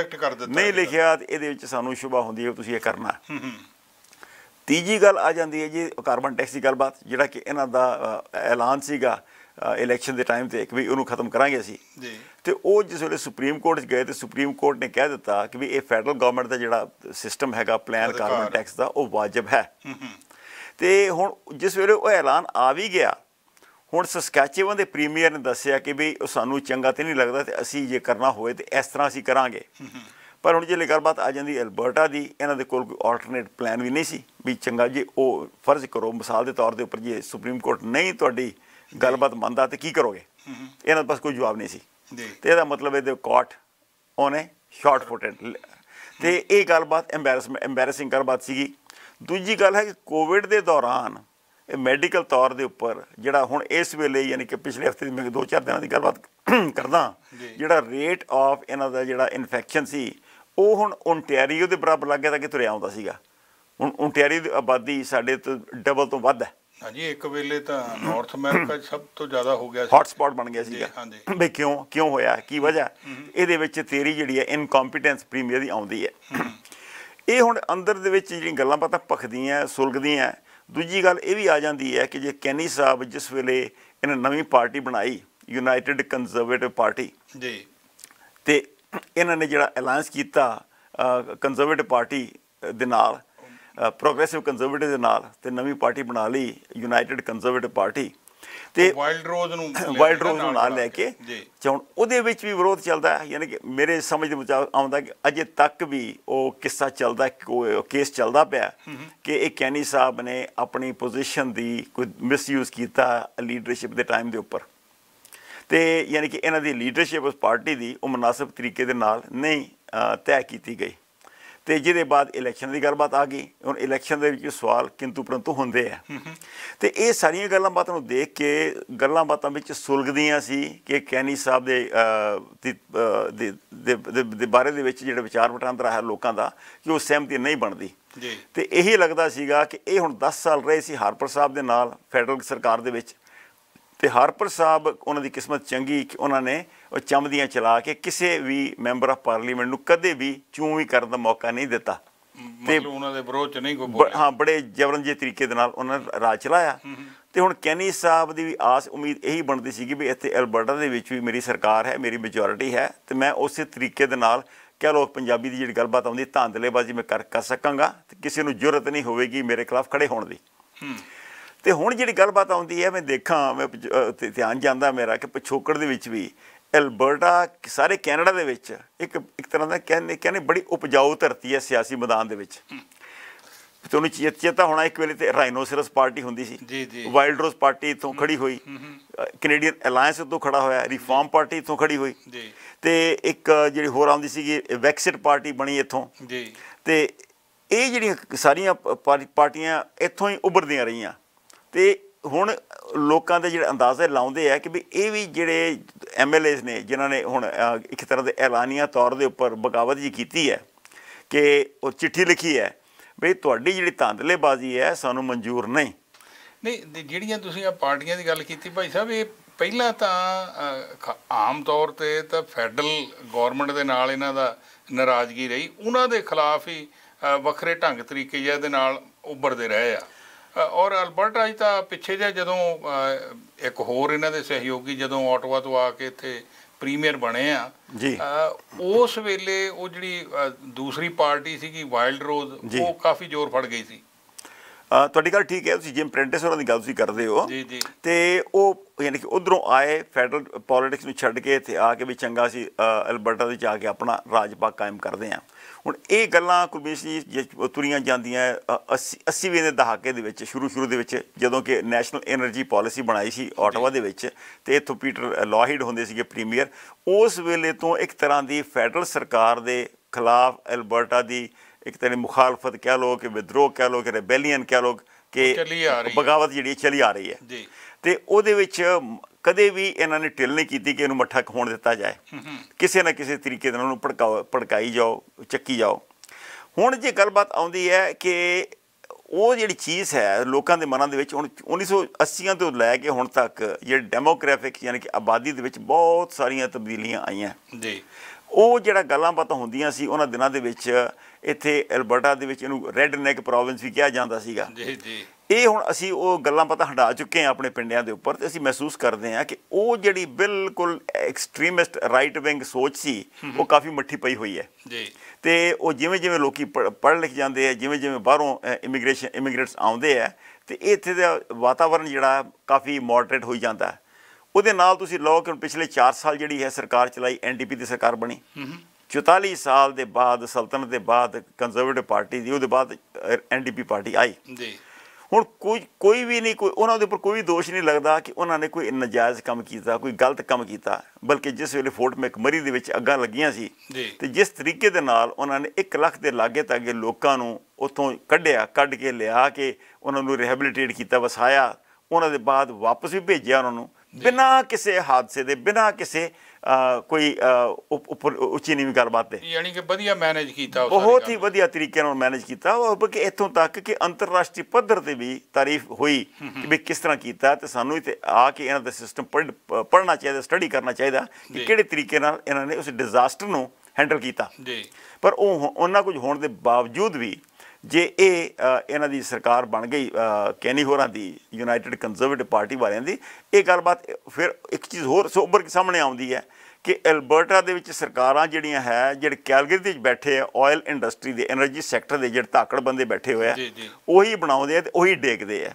Speaker 2: ਨਹੀਂ। ਲਿਖਿਆ ਤੇ ਇਹਦੇ ਵਿੱਚ ਸਾਨੂੰ ਸ਼ੁਭਾ ਹੁੰਦੀ ਹੈ ਤੁਸੀਂ ਇਹ ਕਰਨਾ। ਹੈ।
Speaker 1: ਹੂੰ ਹੂੰ।
Speaker 2: ਤੀਜੀ ਗੱਲ ਆ ਜਾਂਦੀ ਹੈ ਜੀ ਕਾਰਬਨ ਟੈਕਸ ਦੀ ਗੱਲਬਾਤ ਜਿਹੜਾ ਕਿ ਇਹਨਾਂ ਦਾ ਐਲਾਨ ਸੀਗਾ ਇਲੈਕਸ਼ਨ ਦੇ ਟਾਈਮ ਤੇ ਕਿ ਵੀ ਉਹਨੂੰ ਖਤਮ ਕਰਾਂਗੇ ਅਸੀਂ।
Speaker 1: ਜੀ।
Speaker 2: ਤੇ ਉਹ ਜਿਸ ਵੇਲੇ ਸੁਪਰੀਮ ਕੋਰਟ 'ਚ ਗਏ ਤੇ ਸੁਪਰੀਮ ਕੋਰਟ ਨੇ ਕਹਿ ਦਿੱਤਾ ਕਿ ਵੀ ਇਹ ਫੈਡਰਲ ਗਵਰਨਮੈਂਟ ਦਾ ਜਿਹੜਾ ਸਿਸਟਮ ਹੈਗਾ ਪਲਾਨ ਕਾਰਬਨ। ਟੈਕਸ ਦਾ ਉਹ ਵਾਜਬ ਹੈ। ਤੇ ਹੁਣ ਜਿਸ ਵੇਲੇ ਉਹ ਐਲਾਨ ਆ ਵੀ ਗਿਆ ਹੁਣ ਸਸਕੈਚੇਵਨ ਦੇ ਪ੍ਰੀਮੀਅਰ ਨੇ ਦੱਸਿਆ ਕਿ ਵੀ ਉਹ ਸਾਨੂੰ ਚੰਗਾ ਤੇ ਨਹੀਂ ਲੱਗਦਾ ਤੇ ਅਸੀਂ ਜੇ ਕਰਨਾ ਹੋਏ ਤੇ ਇਸ ਤਰ੍ਹਾਂ ਅਸੀਂ ਕਰਾਂਗੇ। ਪਰ ਹੁਣ ਜੇ ਗੱਲਬਾਤ ਆ ਜਾਂਦੀ ਐਲਬਰਟਾ ਦੀ ਇਹਨਾਂ ਦੇ ਕੋਲ ਕੋਈ ਆਲਟਰਨੇਟ ਪਲਾਨ ਵੀ ਨਹੀਂ ਸੀ ਵੀ ਚੰਗਾ ਜੇ ਉਹ ਫਰਜ਼ ਕਰੋ ਮਿਸਾਲ ਦੇ ਤੌਰ ਦੇ ਉੱਪਰ ਜੇ ਸੁਪਰੀਮ ਕੋਰਟ ਨਹੀਂ ਤੁਹਾਡੀ ਗੱਲਬਾਤ ਮੰਨਦਾ ਤੇ ਕੀ ਕਰੋਗੇ? ਇਹਨਾਂ ਦਾ ਬਸ ਕੋਈ ਜਵਾਬ ਨਹੀਂ ਸੀ। ਤੇ ਇਹਦਾ ਮਤਲਬ ਇਹਦੇ ਕਾਟ ਉਹਨੇ ਸ਼ਾਰਟ ਫੁਟਡ ਤੇ ਇਹ ਗੱਲਬਾਤ ਐਮਬੈਰਸਮੈਂਟ ਐਮਬੈਰਸਿੰਗ ਗੱਲਬਾਤ ਸੀਗੀ। ਦੂਜੀ ਗੱਲ ਹੈ ਕਿ ਕੋਵਿਡ ਦੇ ਦੌਰਾਨ ਇਹ ਮੈਡੀਕਲ ਤੌਰ ਦੇ ਉੱਪਰ ਜਿਹੜਾ ਹੁਣ ਇਸ ਵੇਲੇ ਯਾਨੀ ਕਿ ਪਿਛਲੇ ਹਫ਼ਤੇ ਦੀ ਮੈਂ ਦੋ ਚਾਰ ਦਿਨਾਂ ਦੀ ਗੱਲਬਾਤ ਕਰਦਾ। ਜਿਹੜਾ ਰੇਟ ਆਫ ਇਹਨਾਂ ਦਾ ਜਿਹੜਾ ਇਨਫੈਕਸ਼ਨ ਸੀ ਉਹ ਹੁਣ ਓਨਟਾਰੀਓ ਦੇ ਬਰਾਬਰ ਲੱਗ ਗਿਆ ਤਾਂ ਕਿ ਤੁਰਿਆ ਆਉਂਦਾ ਸੀਗਾ। ਹੁਣ ਓਨਟਾਰੀਓ ਦੀ ਆਬਾਦੀ ਸਾਡੇ ਤੋਂ ਡਬਲ ਤੋਂ ਵੱਧ ਹੈ।
Speaker 1: ਹਾਂਜੀ ਇੱਕ ਵੇਲੇ ਤਾਂ ਨਾਰਥ ਅਮਰੀਕਾ ਸਭ ਤੋਂ ਜ਼ਿਆਦਾ ਹੋ ਗਿਆ ਸੀ।
Speaker 2: ਹੌਟ ਸਪੌਟ ਬਣ ਗਿਆ ਸੀਗਾ।
Speaker 1: ਹਾਂਜੀ।
Speaker 2: ਵੀ ਕਿਉਂ ਕਿਉਂ ਹੋਇਆ? ਕੀ ਵਜ੍ਹਾ? ਇਹਦੇ ਵਿੱਚ ਤੇਰੀ ਜਿਹੜੀ ਹੈ ਇਨਕੰਪੀਟੈਂਸ ਪ੍ਰੀਮੀਅਰ ਦੀ ਆਉਂਦੀ ਹੈ। ਇਹ ਹੁਣ ਅੰਦਰ ਦੇ ਵਿੱਚ ਜਿਹੜੀਆਂ ਗੱਲਾਂ ਬਾਤਾਂ ਭਖਦੀਆਂ ਸੁਲਗਦੀਆਂ ਦੂਜੀ ਗੱਲ ਇਹ ਵੀ ਆ ਜਾਂਦੀ ਹੈ ਕਿ ਜੇ ਕੈਨੀ ਸਾਹਿਬ ਜਿਸ ਵੇਲੇ ਇਹਨਾਂ ਨਵੀਂ ਪਾਰਟੀ ਬਣਾਈ ਯੂਨਾਈਟਿਡ ਕੰਜ਼ਰਵੇਟਿਵ ਪਾਰਟੀ
Speaker 1: ਜੀ।
Speaker 2: ਤੇ ਇਹਨਾਂ ਨੇ ਜਿਹੜਾ ਅਲਾਈਅੰਸ ਕੀਤਾ ਕੰਜ਼ਰਵੇਟਿਵ ਪਾਰਟੀ ਦੇ ਨਾਲ ਪ੍ਰੋਗਰੈਸਿਵ ਕੰਜ਼ਰਵੇਟਿਵ ਦੇ ਨਾਲ ਤੇ ਨਵੀਂ ਪਾਰਟੀ ਬਣਾ ਲਈ ਯੂਨਾਈਟਿਡ ਕੰਜ਼ਰਵੇਟਿਵ ਪਾਰਟੀ ਤੇ
Speaker 1: ਵਾਈਲਡ ਰੋਜ਼ ਨੂੰ
Speaker 2: ਵਾਈਲਡ ਰੋਜ਼ ਨੂੰ ਨਾਲ ਲੈ ਕੇ
Speaker 1: ਜੀ।
Speaker 2: ਤੇ ਹੁਣ ਉਹਦੇ ਵਿੱਚ ਵੀ ਵਿਰੋਧ ਚੱਲਦਾ ਹੈ ਯਾਨੀ ਕਿ ਮੇਰੇ ਸਮਝ ਦੇ ਮੁਤਾਬਕ ਆਉਂਦਾ ਕਿ ਅਜੇ ਤੱਕ ਵੀ ਉਹ ਕਿੱਸਾ ਚੱਲਦਾ ਕੇਸ ਚੱਲਦਾ ਪਿਆ ਕਿ ਇਹ ਕੈਨੀ ਸਾਹਿਬ ਨੇ ਆਪਣੀ ਪੋਜੀਸ਼ਨ ਦੀ ਕੋਈ ਮਿਸਯੂਜ਼ ਕੀਤਾ ਲੀਡਰਸ਼ਿਪ ਦੇ ਟਾਈਮ ਦੇ ਉੱਪਰ। ਤੇ ਯਾਨੀ ਕਿ ਇਹਨਾਂ ਦੀ ਲੀਡਰਸ਼ਿਪ ਉਸ ਪਾਰਟੀ ਦੀ ਉਹ ਮੁਨਾਸਬ ਤਰੀਕੇ ਦੇ ਨਾਲ ਨਹੀਂ ਤੈਅ ਕੀਤੀ ਗਈ। ਤੇ ਜਿਹਦੇ ਬਾਅਦ ਇਲੈਕਸ਼ਨ ਦੀ ਗੱਲਬਾਤ ਆ ਗਈ। ਹੁਣ ਇਲੈਕਸ਼ਨ ਦੇ ਵਿੱਚ ਸਵਾਲ ਕਿੰਤੂ ਪਰੰਤੂ ਹੁੰਦੇ ਆ। ਤੇ ਇਹ ਸਾਰੀਆਂ ਗੱਲਾਂ ਬਾਤਾਂ ਨੂੰ ਦੇਖ ਕੇ ਗੱਲਾਂ ਬਾਤਾਂ ਵਿੱਚ ਸੁਲਗਦੀਆਂ ਸੀ ਕਿ ਕੈਨੀ ਸਾਹਿਬ ਦੇ- ਦੇ ਬਾਰੇ ਦੇ ਵਿੱਚ ਜਿਹੜਾ ਵਿਚਾਰ ਵਟਾਂਦਰਾ ਹੈ ਲੋਕਾਂ ਦਾ ਕਿ ਉਹ ਸਹਿਮਤੀ ਨਹੀਂ ਬਣਦੀ।
Speaker 1: ਜੀ।
Speaker 2: ਤੇ ਇਹੀ ਲੱਗਦਾ ਸੀਗਾ ਕਿ ਇਹ ਹੁਣ 10 ਸਾਲ ਰਹੇ ਸੀ ਹਰਪ੍ਰ ਸਾਹਿਬ ਦੇ ਨਾਲ ਫੈਡਰਲ ਸਰਕਾਰ ਦੇ ਵਿੱਚ। ਤੇ ਹਰਪ੍ਰ ਸਾਹਿਬ ਉਹਨਾਂ ਦੀ ਕਿਸਮਤ ਚੰਗੀ ਕਿ ਉਹਨਾਂ ਨੇ ਉਹ ਚਮਦੀਆਂ ਚਲਾ ਕੇ ਕਿਸੇ ਵੀ ਮੈਂਬਰ ਆਫ ਪਾਰਲੀਮੈਂਟ ਨੂੰ ਕਦੇ ਵੀ ਚੂੰ ਵੀ ਕਰਨ ਦਾ ਮੌਕਾ ਨਹੀਂ ਦਿੱਤਾ। ਤੇ
Speaker 1: ਉਹਨਾਂ ਦੇ ਵਿਰੋਧ 'ਚ ਨਹੀਂ ਕੋਈ ਬੋਲਿਆ।
Speaker 2: ਹਾਂ ਬੜੇ ਜਬਰਨ ਜੇ ਤਰੀਕੇ ਦੇ ਨਾਲ ਉਹਨਾਂ ਨੇ ਰਾਜ ਚਲਾਇਆ। ਤੇ ਹੁਣ ਕੈਨੀ ਸਾਹਿਬ ਦੀ ਵੀ ਆਸ ਉਮੀਦ ਇਹੀ ਬਣਦੀ ਸੀਗੀ ਵੀ ਇੱਥੇ ਐਲਬਰਟਾ ਦੇ ਵਿੱਚ ਵੀ ਮੇਰੀ ਸਰਕਾਰ ਹੈ ਮੇਰੀ ਮੈਜੋਰਿਟੀ ਹੈ ਤੇ ਮੈਂ ਉਸੇ ਤਰੀਕੇ ਦੇ ਨਾਲ ਕਹਿ ਲੋ ਪੰਜਾਬੀ ਦੀ ਜਿਹੜੀ ਗੱਲਬਾਤ ਆਉਂਦੀ ਧਾਂਦਲੇਬਾਜ਼ੀ ਮੈਂ ਕਰ ਕਰ ਸਕਾਂਗਾ ਤੇ ਕਿਸੇ ਨੂੰ ਜ਼ਰੂਰਤ ਨਹੀਂ ਹੋਵੇਗੀ ਮੇਰੇ ਖਿਲਾਫ ਖੜੇ ਹੋਣ ਦੀ। ਤੇ ਹੁਣ ਜਿਹੜੀ ਗੱਲਬਾਤ ਆਉਂਦੀ ਹੈ ਮੈਂ ਦੇਖਾਂ ਮੈਂ ਧਿਆਨ ਜਾਂਦਾ ਮੇਰਾ ਕਿ ਪਿਛੋਕੜ ਦੇ ਵਿੱਚ ਵੀ ਐਲਬਰਟਾ ਸਾਰੇ ਕੈਨੇਡਾ ਦੇ ਵਿੱਚ ਇੱਕ ਇੱਕ ਤਰ੍ਹਾਂ ਦਾ ਕਹਿੰਦੇ ਕਹਿੰਦੇ ਬੜੀ ਉਪਜਾਊ ਧਰਤੀ ਹੈ ਸਿਆਸੀ ਮੈਦਾਨ ਦੇ ਵਿੱਚ। ਤੁਹਾਨੂੰ ਚੇਤਾ ਹੋਣਾ ਇੱਕ ਵੇਲੇ ਤੇ ਰਾਈਨੋਸਰਸ ਪਾਰਟੀ ਹੁੰਦੀ ਸੀ।
Speaker 1: ਜੀ, ਜੀ।
Speaker 2: ਵਾਈਲਡ ਰੋਜ਼ ਪਾਰਟੀ ਇੱਥੋਂ ਖੜੀ ਹੋਈ। ਕੈਨੇਡੀਅਨ ਅਲਾਈਅੰਸ ਤੋਂ ਖੜਾ ਹੋਇਆ ਰਿਫਾਰਮ ਪਾਰਟੀ ਇੱਥੋਂ ਖੜੀ ਹੋਈ।
Speaker 1: ਜੀ।
Speaker 2: ਤੇ ਇੱਕ ਜਿਹੜੀ ਹੋਰ ਆਉਂਦੀ ਸੀਗੀ ਵੈਕਸਿਟ ਪਾਰਟੀ ਬਣੀ ਇੱਥੋਂ।
Speaker 1: ਜੀ।
Speaker 2: ਤੇ ਇਹ ਜਿਹੜੀਆਂ ਸਾਰੀਆਂ ਪਾਰਟੀਆਂ ਇੱਥੋਂ ਹੀ ਉੱਭਰਦੀਆਂ ਰਹੀਆਂ। ਤੇ ਹੁਣ ਲੋਕਾਂ ਦੇ ਜਿਹੜੇ ਅੰਦਾਜ਼ੇ ਲਾਉਂਦੇ ਆ ਕਿ ਵੀ ਇਹ ਵੀ ਜਿਹੜੇ ਐਮਐਲਏਸ ਨੇ, ਜਿਨ੍ਹਾਂ ਨੇ ਹੁਣ ਇੱਕ ਤਰ੍ਹਾਂ ਦੇ ਐਲਾਨੀਆਂ ਤੌਰ ਦੇ ਉੱਪਰ ਬਗਾਵਤ ਜੀ ਕੀਤੀ ਹੈ ਕਿ ਉਹ ਚਿੱਠੀ ਲਿਖੀ ਹੈ, ਵੀ ਤੁਹਾਡੀ ਜਿਹੜੀ ਧਾਂਦਲੇਬਾਜ਼ੀ ਹੈ ਸਾਨੂੰ ਮਨਜ਼ੂਰ ਨਹੀਂ।
Speaker 1: ਨਹੀਂ ਜਿਹੜੀਆਂ ਤੁਸੀਂ ਆ ਪਾਰਟੀਆਂ ਦੀ ਗੱਲ ਕੀਤੀ ਭਾਈ ਸਾਹਿਬ, ਇਹ ਪਹਿਲਾਂ ਤਾਂ ਖ- ਆਮ ਤੌਰ ਤੇ ਤਾਂ ਫੈਡਰਲ ਗਵਰਨਮੈਂਟ ਦੇ ਨਾਲ ਇਹਨਾਂ ਦਾ ਨਾਰਾਜ਼ਗੀ ਰਹੀ, ਉਹਨਾਂ ਦੇ ਖਿਲਾਫ ਹੀ ਵੱਖਰੇ ਢੰਗ ਤਰੀਕੇ ਜਿਹੇ ਨਾਲ ਉੱਭਰਦੇ ਰਹੇ ਆ। ਔਰ ਅਲਬਰਟਾ ਜੀ ਤਾਂ ਪਿੱਛੇ ਜੇ ਜਦੋਂ ਇੱਕ ਹੋਰ ਇਹਨਾਂ ਦੇ ਸਹਿਯੋਗੀ ਜਦੋਂ ਆਟਵਾ ਤੋਂ ਆ ਕੇ ਇੱਥੇ ਪ੍ਰੀਮੀਅਰ ਬਣੇ ਆ
Speaker 2: ਜੀ।
Speaker 1: ਉਸ ਵੇਲੇ ਉਹ ਜਿਹੜੀ ਦੂਸਰੀ ਪਾਰਟੀ ਸੀਗੀ ਵਾਈਲਡ ਰੋਜ਼
Speaker 2: ਜੀ।
Speaker 1: ਉਹ ਕਾਫੀ ਜ਼ੋਰ ਫੜ ਗਈ ਸੀ
Speaker 2: ਤੁਹਾਡੀ ਗੱਲ ਠੀਕ ਹੈ ਤੁਸੀਂ ਜਿਮ ਪ੍ਰੈਂਟਿਸ ਹੋਰਾਂ ਦੀ ਗੱਲ ਤੁਸੀਂ ਕਰਦੇ ਹੋ
Speaker 1: ਜੀ, ਜੀ।
Speaker 2: ਤੇ ਉਹ ਯਾਨੀ ਕਿ ਉਧਰੋਂ ਆਏ ਫੈਡਰਲ ਪੋਲਿਟਿਕਸ ਨੂੰ ਛੱਡ ਕੇ ਇੱਥੇ ਆ ਕੇ ਵੀ ਚੰਗਾ ਸੀ ਅਲਬਰਟਾ ਦੇ ਚ ਆ ਕੇ ਆਪਣਾ ਰਾਜ ਪਾਕ ਕਾਇਮ ਕਰਦੇ ਆ ਹੁਣ ਇਹ ਗੱਲਾਂ ਕੁਲਬੇਸ਼ ਜੀ ਤੁਰੀਆਂ ਜਾਂਦੀਆਂ 80 80ਵੇਂ ਦੇ ਦਹਾਕੇ ਦੇ ਵਿੱਚ ਸ਼ੁਰੂ ਸ਼ੁਰੂ ਦੇ ਵਿੱਚ ਜਦੋਂ ਕਿ ਨੈਸ਼ਨਲ એનર્ਜੀ ਪਾਲਿਸੀ ਬਣਾਈ ਸੀ ਆਟਵਾ ਦੇ ਵਿੱਚ ਤੇ ਇਥੋਂ ਪੀਟਰ ਲੌਹਿਡ ਹੁੰਦੇ ਸੀਗੇ ਪ੍ਰੀਮੀਅਰ ਉਸ ਵੇਲੇ ਤੋਂ ਇੱਕ ਤਰ੍ਹਾਂ ਦੀ ਫੈਡਰਲ ਸਰਕਾਰ ਦੇ ਖਿਲਾਫ ਐਲਬਰਟਾ ਦੀ ਇੱਕ ਤਰ੍ਹਾਂ ਦੀ ਮੁਖਾਲਫਤ ਕਹਿ ਲੋ ਕਿ ਵਿਦਰੋਹ ਕਹਿ ਲੋ ਕਿ ਰੈਬੈਲੀਅਨ ਕਹਿ ਲੋ ਕਿ ਬਗਾਵਤ ਜਿਹੜੀ ਚਲੀ ਆ ਰਹੀ ਹੈ।
Speaker 1: ਜੀ।
Speaker 2: ਤੇ ਉਹਦੇ ਵਿੱਚ ਕਦੇ ਵੀ ਇਹਨਾਂ ਨੇ ਢਿੱਲ ਨਹੀਂ ਕੀਤੀ ਕਿ ਇਹਨੂੰ ਮੱਠਾ ਹੋਣ ਦਿੱਤਾ ਜਾਏ। ਕਿਸੇ ਨਾ ਕਿਸੇ ਤਰੀਕੇ ਨਾਲ ਉਹਨੂੰ ਭੜਕਾਓ ਭੜਕਾਈ ਜਾਓ ਚੱਕੀ ਜਾਓ। ਹੁਣ ਜੇ ਗੱਲਬਾਤ ਆਉਂਦੀ ਹੈ ਕਿ ਉਹ ਜਿਹੜੀ ਚੀਜ਼ ਹੈ ਲੋਕਾਂ ਦੇ ਮਨਾਂ ਦੇ ਵਿੱਚ ਹੁਣ 1980 ਤੋਂ ਲੈ ਕੇ ਹੁਣ ਤੱਕ ਜਿਹੜੇ ਡੈਮੋਗ੍ਰਾਫਿਕ ਯਾਨੀ ਕਿ ਆਬਾਦੀ ਦੇ ਵਿੱਚ ਬਹੁਤ ਸਾਰੀਆਂ ਤਬਦੀਲੀਆਂ ਆਈਆਂ।
Speaker 1: ਜੀ।
Speaker 2: ਉਹ ਜਿਹੜਾ ਗੱਲਾਂ ਬਾਤਾਂ ਹੁੰਦੀਆਂ ਸੀ ਉਹਨਾਂ ਦਿਨਾਂ ਦੇ ਵਿੱਚ ਇੱਥੇ ਐਲਬਰਟਾ ਦੇ ਵਿੱਚ ਇਹਨੂੰ ਰੈੱਡ ਨੈਕ ਪ੍ਰੋਵਿੰਸ ਵੀ ਕਿਹਾ ਜਾਂਦਾ ਸੀਗਾ।
Speaker 1: ਜੀ ਜੀ।
Speaker 2: ਇਹ ਹੁਣ ਅਸੀਂ ਉਹ ਗੱਲਾਂ ਪਤਾ ਹਟਾ ਚੁੱਕੇ ਹਾਂ ਆਪਣੇ ਪਿੰਡਾਂ ਦੇ ਉੱਪਰ ਤੇ ਅਸੀਂ ਮਹਿਸੂਸ ਕਰਦੇ ਹਾਂ ਕਿ ਉਹ ਜਿਹੜੀ ਬਿਲਕੁਲ ਐਕਸਟ੍ਰੀਮਿਸਟ ਰਾਈਟ ਵਿੰਗ ਸੋਚ ਸੀ ਉਹ ਕਾਫੀ ਮੱਠੀ ਪਈ ਹੋਈ ਹੈ।
Speaker 1: ਜੀ।
Speaker 2: ਤੇ ਉਹ ਜਿਵੇਂ ਜਿਵੇਂ ਲੋਕੀ ਪੜ੍ਹ ਲਿਖ ਜਾਂਦੇ ਆ ਜਿਵੇਂ ਜਿਵੇਂ ਬਾਹਰੋਂ ਇਮੀਗ੍ਰੇਸ਼ਨ ਇਮੀਗ੍ਰੇਟਸ ਆਉਂਦੇ ਆ ਤੇ ਇੱਥੇ ਦਾ ਵਾਤਾਵਰਣ ਜਿਹੜਾ ਕਾਫੀ ਮੋਡਰੇਟ ਹੋਈ ਜਾਂਦਾ। ਹੈ ਉਹਦੇ ਨਾਲ ਤੁਸੀਂ ਲਓ ਕਿ ਪਿਛਲੇ 4 ਸਾਲ ਜਿਹੜੀ ਹੈ ਸਰਕਾਰ ਚਲਾਈ ਐਨਡੀਪੀ ਦੀ ਸਰਕਾਰ ਬਣੀ। 44 ਸਾਲ ਦੇ ਬਾਅਦ ਸਲਤਨਤ ਦੇ ਬਾਅਦ ਕੰਜ਼ਰਵੇਟਿਵ ਪਾਰਟੀ ਦੀ ਉਹਦੇ ਬਾਅਦ ਐਨਡੀਪੀ ਪਾਰਟੀ ਆਈ।
Speaker 1: ਜੀ।
Speaker 2: ਹੁਣ ਕੋਈ ਕੋਈ ਵੀ ਨਹੀਂ ਕੋਈ ਉਹਨਾਂ ਦੇ ਉੱਪਰ ਕੋਈ ਦੋਸ਼ ਨਹੀਂ ਲੱਗਦਾ ਕਿ ਉਹਨਾਂ ਨੇ ਕੋਈ ਨਜਾਇਜ਼ ਕੰਮ ਕੀਤਾ ਕੋਈ ਗਲਤ ਕੰਮ ਕੀਤਾ ਬਲਕਿ ਜਿਸ ਵੇਲੇ ਫੋਰਟ ਮੈਕਮਰੀ ਦੇ ਵਿੱਚ ਅੱਗਾਂ ਲੱਗੀਆਂ ਸੀ। ਤੇ ਜਿਸ ਤਰੀਕੇ ਦੇ ਨਾਲ ਉਹਨਾਂ ਨੇ 1 ਲੱਖ ਦੇ ਲਾਗੇ ਤੱਕ ਲੋਕਾਂ ਨੂੰ ਉੱਥੋਂ ਕੱਢਿਆ ਕੱਢ ਕੇ ਲਿਆ ਕੇ ਉਹਨਾਂ ਨੂੰ ਰਿਹੈਬਿਲਿਟੇਟ ਕੀਤਾ ਵਸਾਇਆ ਉਹਨਾਂ ਦੇ ਬਾਅਦ ਵਾਪਸ ਵੀ ਭੇਜਿਆ ਉਹਨਾਂ ਨੂੰ ਬਿਨਾਂ ਕਿਸੇ ਹਾਦਸੇ ਦੇ ਬਿਨਾਂ ਕਿਸੇ ਕੋਈ ਉੱਪਰ ਉੱਚੀ ਨੀਵੀਂ ਗੱਲਬਾਤ ਦੇ
Speaker 1: ਯਾਨੀ ਕਿ ਵਧੀਆ ਮੈਨੇਜ ਕੀਤਾ
Speaker 2: ਬਹੁਤ ਹੀ। ਵਧੀਆ ਤਰੀਕੇ ਨਾਲ ਮੈਨੇਜ ਕੀਤਾ ਉਹ ਬਲਕਿ ਇੱਥੋਂ ਤੱਕ ਕਿ ਅੰਤਰਰਾਸ਼ਟਰੀ ਪੱਧਰ ਤੇ ਵੀ ਤਾਰੀਫ ਹੋਈ ਕਿ ਵੀ ਕਿਸ ਤਰ੍ਹਾਂ ਕੀਤਾ ਤੇ ਸਾਨੂੰ ਇੱਥੇ ਆ ਕੇ ਇਹਨਾਂ ਦਾ ਸਿਸਟਮ ਪੜ੍ਹਨਾ ਚਾਹੀਦਾ ਸਟੱਡੀ ਕਰਨਾ ਚਾਹੀਦਾ ਕਿ। ਕਿਹੜੇ ਤਰੀਕੇ ਨਾਲ ਇਹਨਾਂ ਨੇ ਉਸ ਡਿਜ਼ਾਸਟਰ ਨੂੰ ਹੈਂਡਲ ਕੀਤਾ
Speaker 1: ਜੀ
Speaker 2: ਪਰ ਉਹ ਉਹਨਾਂ ਕੁਝ ਹੋਣ ਦੇ ਬਾਵਜੂਦ ਵੀ ਜੇ ਇਹ ਇਹਨਾਂ ਦੀ ਸਰਕਾਰ ਬਣ ਗਈ ਕੈਨੀ ਹੋਰਾਂ ਦੀ ਯੂਨਾਈਟਿਡ ਕੰਜ਼ਰਵੇਟਿਵ ਪਾਰਟੀ ਵਾਲਿਆਂ ਦੀ ਇਹ ਗੱਲਬਾਤ ਫਿਰ ਇੱਕ ਚੀਜ਼ ਹੋਰ ਸੋਬਰ ਕੇ ਸਾਹਮਣੇ ਆਉਂਦੀ ਹੈ ਕਿ ਐਲਬਰਟਾ ਦੇ ਵਿੱਚ ਸਰਕਾਰਾਂ ਜਿਹੜੀਆਂ ਹੈ ਜਿਹੜੇ ਕੈਲਗਰੀ ਦੇ ਵਿੱਚ ਬੈਠੇ ਆ ਆਇਲ ਇੰਡਸਟਰੀ ਦੇ એનર્ਜੀ ਸੈਕਟਰ ਦੇ ਜਿਹੜੇ ਤਾਕੜ ਬੰਦੇ ਬੈਠੇ ਹੋਏ ਆ ਉਹੀ ਬਣਾਉਂਦੇ ਆ ਤੇ ਉਹੀ ਡੇਕਦੇ ਆ।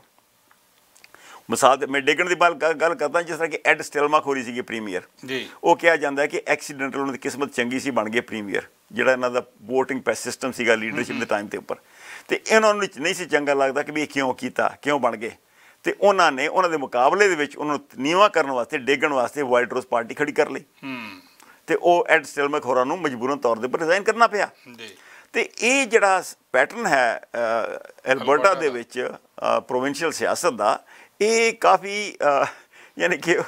Speaker 2: ਮਸਾਲ ਤੇ ਮੈਂ ਡੇਕਣ ਦੀ ਗੱਲ ਕਰਦਾ ਜਿਸ ਤਰ੍ਹਾਂ ਕਿ ਐਡ ਸਟੇਲਮਾ ਖੋਰੀ ਸੀਗੀ ਪ੍ਰੀਮੀਅਰ।
Speaker 1: ਜੀ।
Speaker 2: ਉਹ ਕਿਹਾ ਜਾਂਦਾ ਕਿ ਐਕਸੀਡੈਂਟਲ ਉਹਨਾਂ ਦੀ ਕਿਸਮਤ ਚੰਗੀ ਸੀ ਬਣ ਗਏ ਪ੍ਰੀਮੀਅਰ ਜਿਹੜਾ ਇਹਨਾਂ ਦਾ ਵੋਟਿੰਗ ਸਿਸਟਮ ਸੀਗਾ ਲੀਡਰਸ਼ਿਪ ਦੇ ਟਾਈਮ ਤੇ ਉੱਪਰ। ਤੇ ਇਹਨਾਂ ਨੂੰ ਨਹੀਂ ਸੀ ਚੰਗਾ ਲੱਗਦਾ ਕਿ ਵੀ ਇਹ ਕਿਉਂ ਕੀਤਾ ਕਿਉਂ ਬਣ ਗਏ। ਤੇ ਉਹਨਾਂ ਨੇ ਉਹਨਾਂ ਦੇ ਮੁਕਾਬਲੇ ਦੇ ਵਿੱਚ ਉਹਨਾਂ ਨੂੰ ਨੀਵਾ ਕਰਨ ਵਾਸਤੇ ਡੇਗਣ ਵਾਸਤੇ ਵਾਈਟ ਰੋਜ਼ ਪਾਰਟੀ ਖੜੀ ਕਰ ਲਈ।
Speaker 1: ਹੂੰ।
Speaker 2: ਤੇ ਉਹ ਐਡ ਸਟੈਲਮੈਕ ਹੋਰਾਂ ਨੂੰ ਮਜਬੂਰਨ ਤੌਰ ਦੇ ਉੱਪਰ ਰਿਜ਼ਾਈਨ ਕਰਨਾ ਪਿਆ।
Speaker 1: ਜੀ।
Speaker 2: ਤੇ ਇਹ ਜਿਹੜਾ ਪੈਟਰਨ ਹੈ ਐਲਬਰਟਾ ਦੇ ਵਿੱਚ ਪ੍ਰੋਵਿੰਸ਼ੀਅਲ ਸਿਆਸਤ ਦਾ ਇਹ ਕਾਫੀ ਯਾਨੀ ਕਿ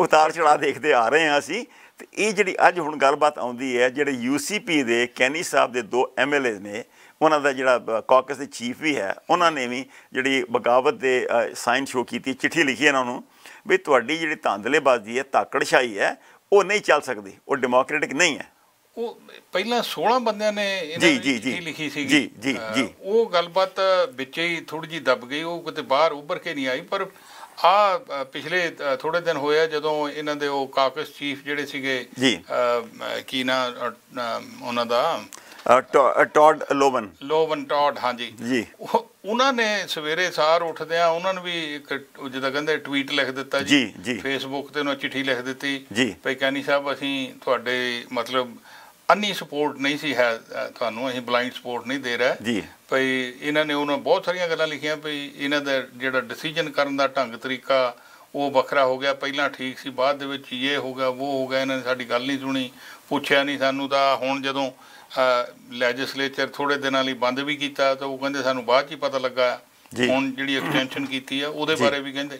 Speaker 2: ਉਤਾਰ ਚੜਾ ਦੇਖਦੇ ਆ ਰਹੇ ਹਾਂ ਅਸੀਂ। ਤੇ ਇਹ ਜਿਹੜੀ ਅੱਜ ਹੁਣ ਗੱਲਬਾਤ ਆਉਂਦੀ ਹੈ ਜਿਹੜੇ ਯੂਸੀਪੀ ਦੇ ਕੈਨੀ ਸਾਹਿਬ ਦੇ ਦੋ ਐਮਐਲਏ ਨੇ ਉਹਨਾਂ ਦਾ ਜਿਹੜਾ ਕਾਕਸ ਦੇ ਚੀਫ ਵੀ ਹੈ ਉਹਨਾਂ ਨੇ ਵੀ ਜਿਹੜੀ ਬਗਾਵਤ ਦੇ ਸਾਈਨ ਸ਼ੋ ਕੀਤੀ ਚਿੱਠੀ ਲਿਖੀ ਇਹਨਾਂ ਨੂੰ ਵੀ ਤੁਹਾਡੀ ਜਿਹੜੀ ਧਾਂਦਲੇਬਾਜ਼ੀ ਹੈ ਧਾਕੜਸ਼ਾਹੀ ਹੈ ਉਹ ਨਹੀਂ ਚੱਲ ਸਕਦੀ ਉਹ ਡੈਮੋਕ੍ਰੈਟਿਕ ਨਹੀਂ ਹੈ।
Speaker 1: ਉਹ ਪਹਿਲਾਂ 16 ਬੰਦਿਆਂ ਨੇ ਇਹਨਾਂ ਦੀ ਲਿਖੀ ਸੀ
Speaker 2: ਜੀ, ਜੀ, ਜੀ।
Speaker 1: ਉਹ ਗੱਲਬਾਤ ਵਿੱਚੇ ਹੀ ਥੋੜੀ ਜੀ ਦਬ ਗਈ ਉਹ ਕਿਤੇ ਬਾਹਰ ਉੱਭਰ ਕੇ ਨਹੀਂ ਆਈ ਪਰ ਆ ਪਿਛਲੇ ਥੋੜੇ ਦਿਨ ਹੋਇਆ ਜਦੋਂ ਇਹਨਾਂ ਦੇ ਉਹ ਕਾਕਸ ਚੀਫ ਜਿਹੜੇ ਸੀਗੇ ਕੀ ਨਾ ਉਹਨਾਂ ਦਾ
Speaker 2: ਟੌਡ ਲੋਵਨ।
Speaker 1: ਲੋਵਨ ਟੌਡ ਹਾਂਜੀ।
Speaker 2: ਜੀ।
Speaker 1: ਉਹ- ਉਹਨਾਂ ਨੇ ਸਵੇਰੇ ਸਾਰ ਉੱਠਦਿਆਂ ਉਹਨਾਂ ਨੂੰ ਵੀ ਇੱਕ ਜਿੱਦਾਂ ਕਹਿੰਦੇ ਟਵੀਟ ਲਿਖ ਦਿੱਤਾ
Speaker 2: ਜੀ।
Speaker 1: ਫੇਸਬੁੱਕ ਤੇ ਉਹਨਾਂ ਚਿੱਠੀ ਲਿਖ ਦਿੱਤੀ। ਭਈ ਕੈਨੀ ਸਾਹਿਬ ਅਸੀਂ ਤੁਹਾਡੇ ਮਤਲਬ ਅੰਨੀ ਸਪੋਰਟ ਨਹੀਂ ਸੀ ਹੈ ਤੁਹਾਨੂੰ ਅਸੀਂ ਬਲਾਈਂਡ ਸਪੋਰਟ ਨਹੀਂ ਦੇ ਰਹੇ।
Speaker 2: ਜੀ।
Speaker 1: ਭਈ ਇਹਨਾਂ ਨੇ ਉਹਨਾਂ ਬਹੁਤ ਸਾਰੀਆਂ ਗੱਲਾਂ ਲਿਖੀਆਂ ਭਈ ਇਹਨਾਂ ਦਾ ਜਿਹੜਾ ਡਿਸੀਜਨ ਕਰਨ ਦਾ ਢੰਗ ਤਰੀਕਾ ਉਹ ਵੱਖਰਾ ਹੋ ਗਿਆ। ਪਹਿਲਾਂ ਠੀਕ ਸੀ ਬਾਅਦ ਦੇ ਵਿੱਚ ਇਹ ਹੋ ਗਿਆ ਉਹ ਹੋ ਗਿਆ ਇਹਨਾਂ ਨੇ ਸਾਡੀ ਗੱਲ ਨਹੀਂ ਸੁਣੀ ਪੁੱਛਿਆ ਨਹੀਂ ਸਾਨੂੰ ਤਾਂ ਹੁਣ ਜਦੋਂ ਲੈਜਿਸਲੇਚਰ ਥੋੜੇ ਦਿਨਾਂ ਲਈ ਬੰਦ ਵੀ ਕੀਤਾ ਤਾਂ ਉਹ ਕਹਿੰਦੇ ਸਾਨੂੰ ਬਾਅਦ 'ਚ ਹੀ ਪਤਾ ਲੱਗਾ। ਹੁਣ ਜਿਹੜੀ ਐਕਸਟੈਂਸ਼ਨ ਕੀਤੀ ਆ ਉਹਦੇ। ਬਾਰੇ ਵੀ ਕਹਿੰਦੇ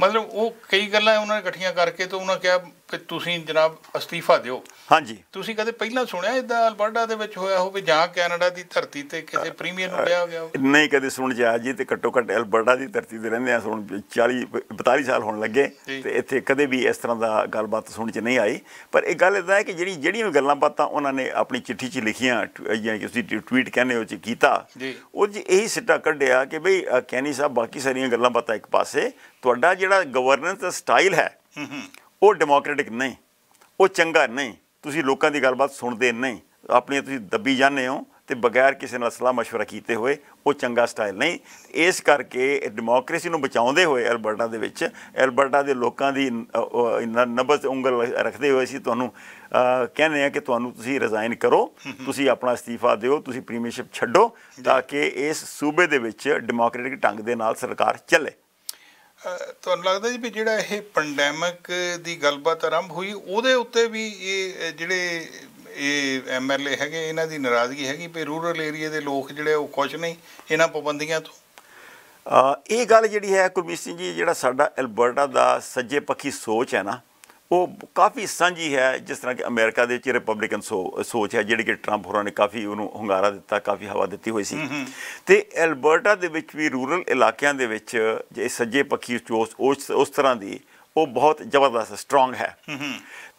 Speaker 1: ਮਤਲਬ ਉਹ ਕਈ ਗੱਲਾਂ ਉਹਨਾਂ ਨੇ ਇਕੱਠੀਆਂ ਕਰਕੇ ਤੇ ਉਹਨਾਂ ਕਿਹਾ ਕਿ ਤੁਸੀਂ ਜਨਾਬ ਅਸਤੀਫਾ ਦਿਓ।
Speaker 2: ਹਾਂਜੀ।
Speaker 1: ਤੁਸੀਂ ਕਦੇ ਪਹਿਲਾਂ ਸੁਣਿਆ ਇਦਾਂ ਅਲਬਰਟਾ ਦੇ ਵਿੱਚ ਹੋਇਆ ਹੋਵੇ ਜਾਂ ਕੈਨੇਡਾ ਦੀ ਧਰਤੀ ਤੇ ਕਿਸੇ ਪ੍ਰੀਮੀਅਰ ਨੂੰ ਲਿਆ ਗਿਆ ਹੋਵੇ?
Speaker 2: ਨਹੀਂ ਕਦੇ ਸੁਣ ਜਾ ਜੀ ਤੇ ਘੱਟੋ ਘੱਟ ਅਲਬਰਟਾ ਦੀ ਧਰਤੀ ਤੇ ਰਹਿੰਦੇ ਆ ਹੁਣ 40 42 ਸਾਲ ਹੋਣ ਲੱਗੇ
Speaker 1: ਜੀ।
Speaker 2: ਤੇ ਇੱਥੇ ਕਦੇ ਵੀ ਇਸ ਤਰ੍ਹਾਂ ਦਾ ਗੱਲਬਾਤ ਸੁਣ ਚ ਨਹੀਂ ਆਈ। ਪਰ ਇਹ ਗੱਲ ਇਦਾਂ ਹੈ ਕਿ ਜਿਹੜੀ ਜਿਹੜੀਆਂ ਗੱਲਾਂ ਬਾਤਾਂ ਉਹਨਾਂ ਨੇ ਆਪਣੀ ਚਿੱਠੀ 'ਚ ਲਿਖੀਆਂ ਯਾਨੀ ਕਿ ਤੁਸੀਂ ਟਵੀਟ ਕਹਿੰਦੇ ਹੋ ਚ ਕੀਤਾ
Speaker 1: ਜੀ।
Speaker 2: ਉਹ 'ਚ ਇਹੀ ਸਿੱਟਾ ਕੱਢਿਆ ਕਿ ਬਈ ਕੈਨੀ ਸਾਹਿਬ ਬਾਕੀ ਸਾਰੀਆਂ ਗੱਲਾਂ ਬਾਤਾਂ ਇੱਕ ਪਾਸੇ ਤੁਹਾਡਾ ਜਿਹੜਾ ਗਵਰਨੈਂਸ ਦਾ ਸਟਾਈਲ ਹੂੰ। ਉਹ ਡੈਮੋਕ੍ਰੈਟਿਕ ਨਹੀਂ ਉਹ ਚੰਗਾ ਨਹੀਂ ਤੁਸੀਂ ਲੋਕਾਂ ਦੀ ਗੱਲਬਾਤ ਸੁਣਦੇ ਨਹੀਂ ਆਪਣੀਆਂ ਤੁਸੀਂ ਦੱਬੀ ਜਾਂਦੇ ਹੋ ਤੇ ਬਗੈਰ ਕਿਸੇ ਨਾਲ ਸਲਾਹ مشورہ ਕੀਤੇ ਹੋਏ ਉਹ ਚੰਗਾ ਸਟਾਈਲ ਨਹੀਂ ਇਸ ਕਰਕੇ ਡੈਮੋਕ੍ਰੇਸੀ ਨੂੰ ਬਚਾਉਂਦੇ ਹੋਏ ਅਲਬਰਟਾ ਦੇ ਵਿੱਚ ਅਲਬਰਟਾ ਦੇ ਲੋਕਾਂ ਦੀ ਅ, ਅ, ਨ- ਨਬਜ਼ ਤੇ ਉਂਗਲ ਰੱਖਦੇ ਹੋਏ ਸੀ ਤੁਹਾਨੂੰ ਅ, ਕਹਿੰਦੇ ਆ ਕਿ ਤੁਹਾਨੂੰ ਤੁਸੀਂ ਰਿਜ਼ਾਈਨ ਕਰੋ ਤੁਸੀਂ ਆਪਣਾ ਅਸਤੀਫਾ ਦਿਓ ਤੁਸੀਂ ਪ੍ਰੀਮੀਅਰਸ਼ਿਪ ਛੱਡੋ ਤਾਂ ਕਿ ਇਸ ਸੂਬੇ ਦੇ ਵਿੱਚ ਡੈਮੋਕ੍ਰੈਟਿਕ ਢੰਗ ਦੇ ਨਾਲ ਸਰਕਾਰ ਚੱਲੇ
Speaker 1: ਅਹ ਤੁਹਾਨੂੰ ਲੱਗਦਾ ਜੀ ਵੀ ਜਿਹੜਾ ਇਹ ਪੈਂਡੈਮਿਕ ਦੀ ਗੱਲਬਾਤ ਆਰੰਭ ਹੋਈ, ਉਹਦੇ ਉੱਤੇ ਵੀ ਇਹ ਜਿਹੜੇ ਇਹ ਐਮਐਲਏ ਹੈਗੇ, ਇਹਨਾਂ ਦੀ ਨਾਰਾਜ਼ਗੀ ਹੈਗੀ ਵੀ ਰੂਰਲ ਏਰੀਆ ਦੇ ਲੋਕ ਜਿਹੜੇ ਉਹ ਖੁਸ਼ ਨਹੀਂ ਇਹਨਾਂ ਪਾਬੰਦੀਆਂ ਤੋਂ?
Speaker 2: ਇਹ ਗੱਲ ਜਿਹੜੀ ਹੈ ਗੁਰਮੀਤ ਸਿੰਘ ਜੀ, ਜਿਹੜਾ ਸਾਡਾ ਐਲਬਰਟਾ ਦਾ ਸੱਜੇ ਪੱਖੀ ਸੋਚ ਹੈ ਨਾ ਉਹ ਕਾਫੀ ਸਾਂਝੀ ਹੈ ਜਿਸ ਤਰ੍ਹਾਂ ਕਿ ਅਮਰੀਕਾ ਦੇ ਵਿੱਚ ਰਿਪਬਲਿਕਨ ਸੋਚ ਹੈ ਜਿਹੜੀ ਕਿ ਟਰੰਪ ਹੋਰਾਂ ਨੇ ਕਾਫੀ ਉਹਨੂੰ ਹੁੰਗਾਰਾ ਦਿੱਤਾ ਕਾਫੀ ਹਵਾ ਦਿੱਤੀ ਹੋਈ ਸੀ। ਤੇ ਐਲਬਰਟਾ ਦੇ ਵਿੱਚ ਵੀ ਰੂਰਲ ਇਲਾਕਿਆਂ ਦੇ ਵਿੱਚ ਜੇ ਸੱਜੇ ਪੱਖੀ ਸੋਚ ਉਸ ਉਸ ਤਰ੍ਹਾਂ ਦੀ ਉਹ ਬਹੁਤ ਜ਼ਬਰਦਸਤ ਸਟਰੋਂਗ ਹੈ।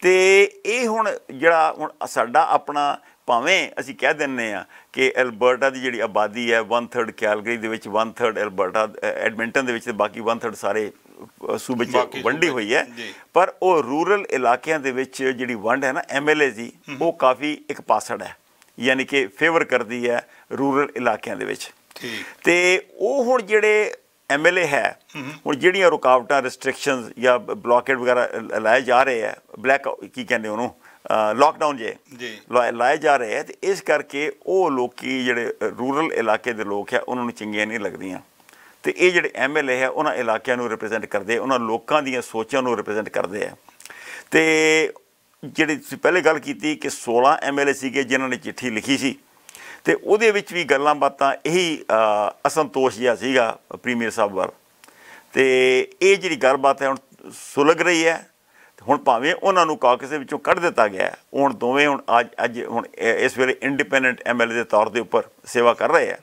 Speaker 2: ਤੇ ਇਹ ਹੁਣ ਜਿਹੜਾ ਹੁਣ ਸਾਡਾ ਆਪਣਾ ਭਾਵੇਂ ਅਸੀਂ ਕਹਿ ਦਿੰਨੇ ਆ ਕਿ ਐਲਬਰਟਾ ਦੀ ਜਿਹੜੀ ਆਬਾਦੀ ਹੈ 1/3 ਕੈਲਗਰੀ ਦੇ ਵਿੱਚ 1/3 ਐਲਬਰਟਾ ਐਡਮਿੰਟਨ ਦੇ ਵਿੱਚ ਤੇ ਬਾਕੀ 1/3 ਸਾਰੇ ਸੂਬੇ ਚ ਵੰਡੀ ਹੋਈ ਹੈ। ਪਰ ਉਹ ਰੂਰਲ ਇਲਾਕਿਆਂ ਦੇ ਵਿੱਚ ਜਿਹੜੀ ਵੰਡ ਹੈ ਨਾ ਐਮਐਲਏ ਦੀ ਉਹ ਕਾਫੀ ਇੱਕ ਪਾਸੜ ਹੈ। ਯਾਨੀ ਕਿ ਫੇਵਰ ਕਰਦੀ ਹੈ ਰੂਰਲ ਇਲਾਕਿਆਂ ਦੇ ਵਿੱਚ। ਤੇ ਉਹ ਹੁਣ ਜਿਹੜੇ ਐਮਐਲਏ ਹੈ ਹੁਣ ਜਿਹੜੀਆਂ ਰੁਕਾਵਟਾਂ ਰੈਸਟ੍ਰਿਕਸ਼ਨਸ ਜਾਂ ਬਲੌਕੇਡ ਵਗੈਰਾ ਲਾਏ ਜਾ ਰਹੇ ਹੈ ਬਲੈਕ ਕੀ ਕਹਿੰਦੇ ਉਹਨੂੰ ਲਾਕਡਾਊਨ ਜੇ ਲਾਏ ਜਾ ਰਹੇ ਹੈ ਤੇ ਇਸ ਕਰਕੇ ਉਹ ਲੋਕੀ ਜਿਹੜੇ ਰੂਰਲ ਇਲਾਕੇ ਦੇ ਲੋਕ ਹੈ ਉਹਨਾਂ ਨੂੰ ਚੰਗੀਆਂ ਨਹੀਂ ਲੱਗਦੀਆਂ। ਤੇ ਇਹ ਜਿਹੜੇ ਐਮਐਲਏ ਹੈ, ਉਹਨਾਂ ਇਲਾਕਿਆਂ ਨੂੰ ਰਿਪਰੈਜ਼ੈਂਟ ਕਰਦੇ ਉਹਨਾਂ ਲੋਕਾਂ ਦੀਆਂ ਸੋਚਾਂ ਨੂੰ ਰਿਪਰੈਜ਼ੈਂਟ ਕਰਦੇ ਆ। ਤੇ ਜਿਹੜੀ ਤੁਸੀਂ ਪਹਿਲੇ ਗੱਲ ਕੀਤੀ ਕਿ 16 ਐਮਐਲਏ ਸੀਗੇ ਜਿਨ੍ਹਾਂ ਨੇ ਚਿੱਠੀ ਲਿਖੀ ਸੀ, ਤੇ ਉਹਦੇ ਵਿੱਚ ਵੀ ਗੱਲਾਂ ਬਾਤਾਂ ਇਹੀ ਅਸੰਤੋਸ਼ ਜਿਹਾ ਸੀਗਾ ਪ੍ਰੀਮੀਅਰ ਸਾਹਿਬ ਵੱਲ। ਤੇ ਇਹ ਜਿਹੜੀ ਗੱਲਬਾਤ ਹੈ ਹੁਣ ਸੁਲਗ ਰਹੀ ਹੈ, ਤੇ ਹੁਣ ਭਾਵੇਂ ਉਹਨਾਂ ਨੂੰ ਕਾਕਸ ਦੇ ਵਿੱਚੋਂ ਕੱਢ ਦਿੱਤਾ ਗਿਆ ਹੁਣ ਦੋਵੇਂ ਹੁਣ ਅੱਜ ਅੱਜ ਹੁਣ ਇਸ ਵੇਲੇ ਇੰਡੀਪੈਂਡੈਂਟ ਐਮਐਲਏ ਦੇ ਤੌਰ ਦੇ ਉੱਪਰ ਸੇਵਾ ਕਰ ਰਹੇ ਹੈ।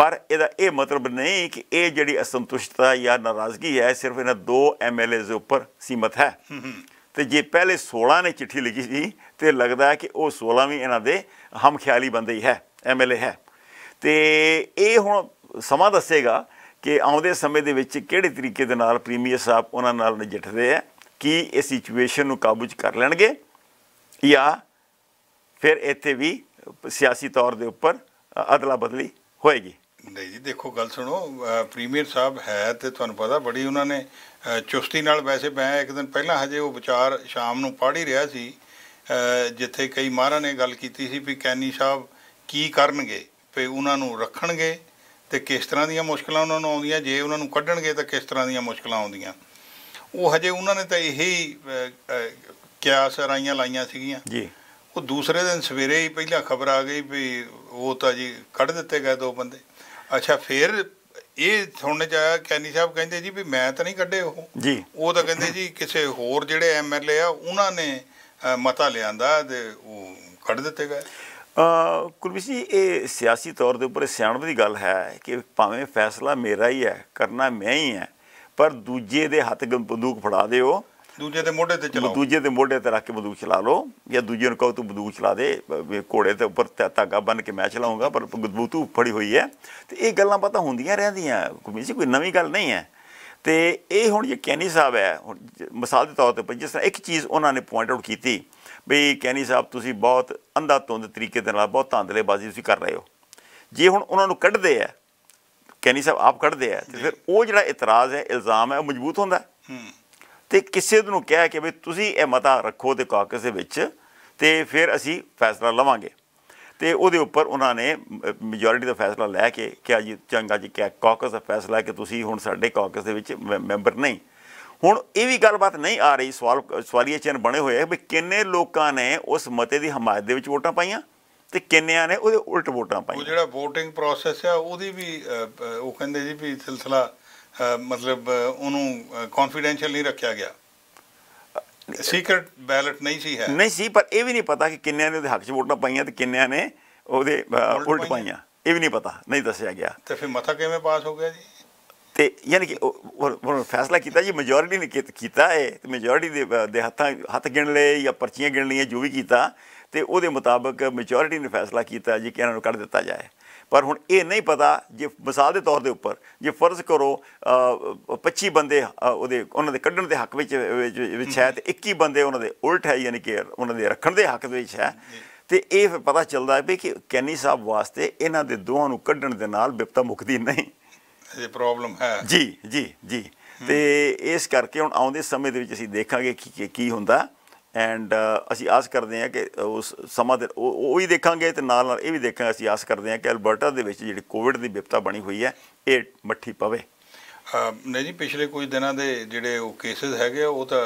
Speaker 2: ਪਰ ਇਹਦਾ ਇਹ ਮਤਲਬ ਨਹੀਂ ਕਿ ਇਹ ਜਿਹੜੀ ਅਸੰਤੁਸ਼ਟਤਾ ਜਾਂ ਨਾਰਾਜ਼ਗੀ ਹੈ ਸਿਰਫ ਇਹਨਾਂ ਦੋ ਐਮਐਲਏ ਦੇ ਉੱਪਰ ਸੀਮਤ ਹੈ। ਤੇ ਜੇ ਪਹਿਲੇ 16 ਨੇ ਚਿੱਠੀ ਲਿਖੀ ਸੀ ਤੇ ਲੱਗਦਾ ਕਿ ਉਹ 16 ਵੀ ਇਹਨਾਂ ਦੇ ਹਮਖਿਆਲੀ ਬੰਦੇ ਹੀ ਹੈ ਐਮਐਲਏ ਹੈ। ਤੇ ਇਹ ਹੁਣ ਸਮਾਂ ਦੱਸੇਗਾ ਕਿ ਆਉਂਦੇ ਸਮੇਂ ਦੇ ਵਿੱਚ ਕਿਹੜੇ ਤਰੀਕੇ ਦੇ ਨਾਲ ਪ੍ਰੀਮੀਅਰ ਸਾਹਿਬ ਉਹਨਾਂ ਨਾਲ ਨਜਿੱਠਦੇ ਆ ਕੀ ਇਹ ਸਿਚੁਏਸ਼ਨ ਨੂੰ ਕਾਬੂ 'ਚ ਕਰ ਲੈਣਗੇ ਜਾਂ ਫਿਰ ਇੱਥੇ ਵੀ ਸਿਆਸੀ ਤੌਰ ਦੇ ਉੱਪਰ ਅਦਲਾ ਬਦਲੀ ਹੋਏਗੀ।
Speaker 1: ਨਹੀਂ ਜੀ ਦੇਖੋ ਗੱਲ ਸੁਣੋ ਪ੍ਰੀਮੀਅਰ ਸਾਹਿਬ ਹੈ ਤੇ ਤੁਹਾਨੂੰ ਪਤਾ ਬੜੀ ਉਹਨਾਂ ਨੇ ਚੁਸਤੀ ਨਾਲ ਵੈਸੇ ਮੈਂ ਇੱਕ ਦਿਨ ਪਹਿਲਾਂ ਹਜੇ ਉਹ ਵਿਚਾਰ ਸ਼ਾਮ ਨੂੰ ਪੜ੍ਹ ਹੀ ਰਿਹਾ ਸੀ ਜਿੱਥੇ ਕਈ ਮਾਹਰਾਂ ਨੇ ਗੱਲ ਕੀਤੀ ਸੀ ਵੀ ਕੈਨੀ ਸਾਹਿਬ ਕੀ ਕਰਨਗੇ ਵੀ ਉਹਨਾਂ ਨੂੰ ਰੱਖਣਗੇ ਤੇ ਕਿਸ ਤਰ੍ਹਾਂ ਦੀਆਂ ਮੁਸ਼ਕਲਾਂ ਉਹਨਾਂ ਨੂੰ ਆਉਂਦੀਆਂ ਜੇ ਉਹਨਾਂ ਨੂੰ ਕੱਢਣਗੇ ਤਾਂ ਕਿਸ ਤਰ੍ਹਾਂ ਦੀਆਂ ਮੁਸ਼ਕਲਾਂ ਆਉਂਦੀਆਂ। ਉਹ ਹਜੇ ਉਹਨਾਂ ਨੇ ਤਾਂ ਇਹੀ ਕਿਆਸ ਰਾਈਆਂ ਲਾਈਆਂ ਸੀਗੀਆਂ।
Speaker 2: ਜੀ।
Speaker 1: ਉਹ ਦੂਸਰੇ ਦਿਨ ਸਵੇਰੇ ਹੀ ਪਹਿਲਾਂ ਖਬਰ ਆ ਗਈ ਵੀ ਉਹ ਤਾਂ ਜੀ ਕੱਢ ਦਿੱਤੇ ਗਏ ਦੋ ਬੰਦੇ। ਅੱਛਾ ਫਿਰ ਇਹ ਸੁਣਨ ਚ ਆਇਆ ਕੈਨੀ ਸਾਹਿਬ ਕਹਿੰਦੇ ਜੀ ਵੀ ਮੈਂ ਤਾਂ ਨਹੀਂ ਕੱਢੇ ਉਹ।
Speaker 2: ਜੀ।
Speaker 1: ਉਹ ਤਾਂ ਕਹਿੰਦੇ ਜੀ ਕਿਸੇ ਹੋਰ ਜਿਹੜੇ ਐਮਐਲਏ ਆ ਉਹਨਾਂ ਨੇ ਮਤਾ ਲਿਆਂਦਾ ਤੇ ਉਹ ਕੱਢ ਦਿੱਤੇ ਗਏ।
Speaker 2: ਅ ਕੁਲਵੀਰ ਜੀ ਇਹ ਸਿਆਸੀ ਤੌਰ ਦੇ ਉੱਪਰ ਸਿਆਣਪ ਦੀ ਗੱਲ ਹੈ ਕਿ ਭਾਵੇਂ ਫੈਸਲਾ ਮੇਰਾ ਹੀ ਹੈ ਕਰਨਾ ਮੈਂ ਹੀ ਹੈ ਪਰ ਦੂਜੇ ਦੇ ਹੱਥ ਬੰਦੂਕ ਫੜਾ ਦਿਓ
Speaker 1: ਦੂਜੇ ਦੇ ਮੋਢੇ ਤੇ ਚਲਾਓ।
Speaker 2: ਦੂਜੇ ਦੇ ਮੋਢੇ ਤੇ ਰੱਖ ਕੇ ਬੰਦੂਕ ਚਲਾ ਲਓ। ਜਾਂ ਦੂਜੇ ਨੂੰ ਕਹੋ ਤੂੰ ਬੰਦੂਕ ਚਲਾ ਦੇ ਵੀ ਘੋੜੇ ਤੇ ਉੱਪਰ ਧਾਗਾ ਬੰਨ ਕੇ ਮੈਂ ਚਲਾਉਂਗਾ ਪਰ ਬੰਦੂਕ ਫੜੀ ਹੋਈ ਹੈ। ਤੇ ਇਹ ਗੱਲਾਂ ਪਤਾ ਹੁੰਦੀਆਂ ਰਹਿੰਦੀਆਂ। ਜੀ ਕੋਈ ਨਵੀਂ ਗੱਲ ਨਹੀਂ ਹੈ। ਤੇ ਇਹ ਹੁਣ ਜੇ ਕੈਨੀ ਸਾਹਿਬ ਹੈ ਹੁਣ ਮਿਸਾਲ ਦੇ ਤੌਰ ਤੇ ਜਿਸ ਤਰ੍ਹਾਂ ਇੱਕ ਚੀਜ਼ ਉਹਨਾਂ ਨੇ ਪੁਆਇੰਟ ਆਊਟ ਕੀਤੀ ਵੀ ਕੈਨੀ ਸਾਹਿਬ ਤੁਸੀਂ ਬਹੁਤ ਅੰਧਾ ਧੁੰਦ ਤਰੀਕੇ ਦੇ ਨਾਲ ਬਹੁਤ ਧਾਂਦਲੇਬਾਜ਼ੀ ਤੁਸੀਂ ਕਰ ਰਹੇ ਹੋ। ਜੇ ਹੁਣ ਉਹਨਾਂ ਨੂੰ ਕੱਢਦੇ ਆ ਕੈਨੀ ਸਾਹਿਬ ਆਪ ਕੱਢਦੇ ਆ ਤੇ ਫਿਰ ਉਹ ਜਿਹੜਾ ਇਤਰਾਜ਼ ਹੈ ਇਲਜ਼ਾਮ ਹੈ ਉਹ ਮਜ਼ਬੂਤ ਹੁੰਦਾ ਹੈ।
Speaker 1: ਹੂੰ
Speaker 2: ਤੇ ਕਿਸੇ ਨੂੰ ਕਿਹਾ ਕਿ ਵੀ ਤੁਸੀਂ ਇਹ ਮਤਾ ਰੱਖੋ ਤੇ ਕਾਕਸ ਦੇ ਵਿੱਚ ਤੇ ਫਿਰ ਅਸੀਂ ਫੈਸਲਾ ਲਵਾਂਗੇ। ਤੇ ਉਹਦੇ ਉੱਪਰ ਉਹਨਾਂ ਨੇ ਮੈਜੋਰਿਟੀ ਦਾ ਫੈਸਲਾ ਲੈ ਕੇ ਕਿਹਾ ਜੀ, ਚੰਗਾ ਜੀ ਕਿ ਕਾਕਸ ਦਾ ਫੈਸਲਾ ਕਿ ਤੁਸੀਂ ਹੁਣ ਸਾਡੇ ਕਾਕਸ ਦੇ ਵਿੱਚ ਮੈ- ਮੈਂਬਰ ਨਹੀਂ। ਹੁਣ ਇਹ ਵੀ ਗੱਲਬਾਤ ਨਹੀਂ ਆ ਰਹੀ, ਸਵਾਲ ਸਵਾਲੀਆ ਚਿੰਨ੍ਹ ਬਣੇ ਹੋਏ ਵੀ ਕਿੰਨੇ ਲੋਕਾਂ ਨੇ ਉਸ ਮਤੇ ਦੀ ਹਮਾਇਤ ਦੇ ਵਿੱਚ ਵੋਟਾਂ ਪਾਈਆਂ ਤੇ ਕਿੰਨਿਆਂ ਨੇ ਉਹਦੇ ਉਲਟ ਵੋਟਾਂ
Speaker 1: ਉਹ
Speaker 2: ਪਾਈਆਂ
Speaker 1: ਜਿਹੜਾ VOTING ਪ੍ਰੋਸੈਸ ਆ, ਉਹਦੀ ਵੀ ਉਹ ਕਹਿੰਦੇ ਜੀ ਵੀ ਸਿਲਸਿਲਾ ਮਤਲਬ ਉਹਨੂੰ ਕੌਨਫੀਡੈਂਸ਼ੀਅਲ ਨਹੀਂ ਰੱਖਿਆ ਗਿਆ। ਸੀਕ੍ਰੇਟ ਬੈਲਟ ਨਹੀਂ ਸੀ ਹੈ।
Speaker 2: ਨਹੀਂ ਸੀ ਪਰ ਇਹ ਵੀ ਨਹੀਂ ਪਤਾ ਕਿ ਕਿੰਨਿਆਂ ਨੇ ਉਹਦੇ ਹੱਕ 'ਚ ਵੋਟਾਂ ਪਾਈਆਂ ਤੇ ਕਿੰਨਿਆਂ ਨੇ ਉਹਦੇ
Speaker 1: ਉਲਟ ਪਾਈਆਂ।
Speaker 2: ਇਹ ਵੀ ਨਹੀਂ ਪਤਾ ਨਹੀਂ ਦੱਸਿਆ ਗਿਆ।
Speaker 1: ਤੇ ਫਿਰ ਮਤਾ ਕਿਵੇਂ ਪਾਸ ਹੋ ਗਿਆ ਜੀ?
Speaker 2: ਤੇ ਯਾਨੀ ਕਿ ਉਹ- ਫੈਸਲਾ ਕੀਤਾ ਜੀ ਮੈਜੋਰਿਟੀ ਨੇ ਕੀਤਾ ਹੈ ਤੇ ਮੈਜੋਰਿਟੀ ਦੇ ਹੱਥਾਂ ਹੱਥ ਗਿਣ ਲਏ ਜਾਂ ਪਰਚੀਆਂ ਗਿਣ ਲਈਆਂ ਜੋ ਵੀ ਕੀਤਾ ਤੇ ਉਹਦੇ ਮੁਤਾਬਕ ਮੈਜੋਰਿਟੀ ਨੇ ਫੈਸਲਾ ਕੀਤਾ ਜੀ ਕਿ ਇਹਨਾਂ ਨੂੰ ਕੱਢ ਦਿੱਤਾ ਜਾਏ। ਪਰ ਹੁਣ ਇਹ ਨਹੀਂ ਪਤਾ ਜੇ ਮਿਸਾਲ ਦੇ ਤੌਰ ਦੇ ਉੱਪਰ ਜੇ ਫਰਜ਼ ਕਰੋ ਅ, 25 ਬੰਦੇ ਉਹਦੇ ਉਹਨਾਂ ਦੇ ਕੱਢਣ ਦੇ ਹੱਕ ਵਿੱਚ ਵਿੱਚ ਹੈ ਤੇ 21 ਬੰਦੇ ਉਹਨਾਂ ਦੇ ਉਲਟ ਹੈ ਯਾਨੀ ਕਿ ਉਹਨਾਂ ਦੇ ਰੱਖਣ ਦੇ ਹੱਕ ਵਿੱਚ ਹੈ। ਤੇ ਇਹ ਫਿਰ ਪਤਾ ਚੱਲਦਾ ਹੈ ਕਿ ਕੈਨੀ ਸਾਹਿਬ ਵਾਸਤੇ ਇਹਨਾਂ ਦੇ ਦੋਹਾਂ ਨੂੰ ਕੱਢਣ ਦੇ ਨਾਲ ਬਿਪਤਾ ਮੁਕਦੀ ਨਹੀਂ।
Speaker 1: ਇਹ ਪ੍ਰੋਬਲਮ ਹੈ।
Speaker 2: ਜੀ ਜੀ ਜੀ। ਤੇ ਇਸ ਕਰਕੇ ਹੁਣ ਆਉਂਦੇ ਸਮੇਂ ਦੇ ਵਿੱਚ ਅਸੀਂ ਦੇਖਾਂਗੇ ਕੀ ਕੀ- ਕੀ ਹੁੰਦਾ। ਐਂਡ ਅਸੀਂ ਆਸ ਕਰਦੇ ਹਾਂ ਕਿ ਉਸ ਸਮਾਂ ਦੇ ਉਹ ਹੀ ਦੇਖਾਂਗੇ ਤੇ ਨਾਲ ਨਾਲ ਇਹ ਵੀ ਦੇਖਾਂਗੇ ਅਸੀਂ ਆਸ ਕਰਦੇ ਹਾਂ ਕਿ ਅਲਬਰਟਾ ਦੇ ਵਿੱਚ ਜਿਹੜੀ ਕੋਵਿਡ ਦੀ ਵਿਪਤਾ ਬਣੀ ਹੋਈ ਹੈ ਇਹ ਮੱਠੀ ਪਵੇ।
Speaker 1: ਨਹੀਂ ਜੀ ਪਿਛਲੇ ਕੁਝ ਦਿਨਾਂ ਦੇ ਜਿਹੜੇ ਉਹ ਕੇਸਿਸ ਹੈਗੇ ਉਹ ਤਾਂ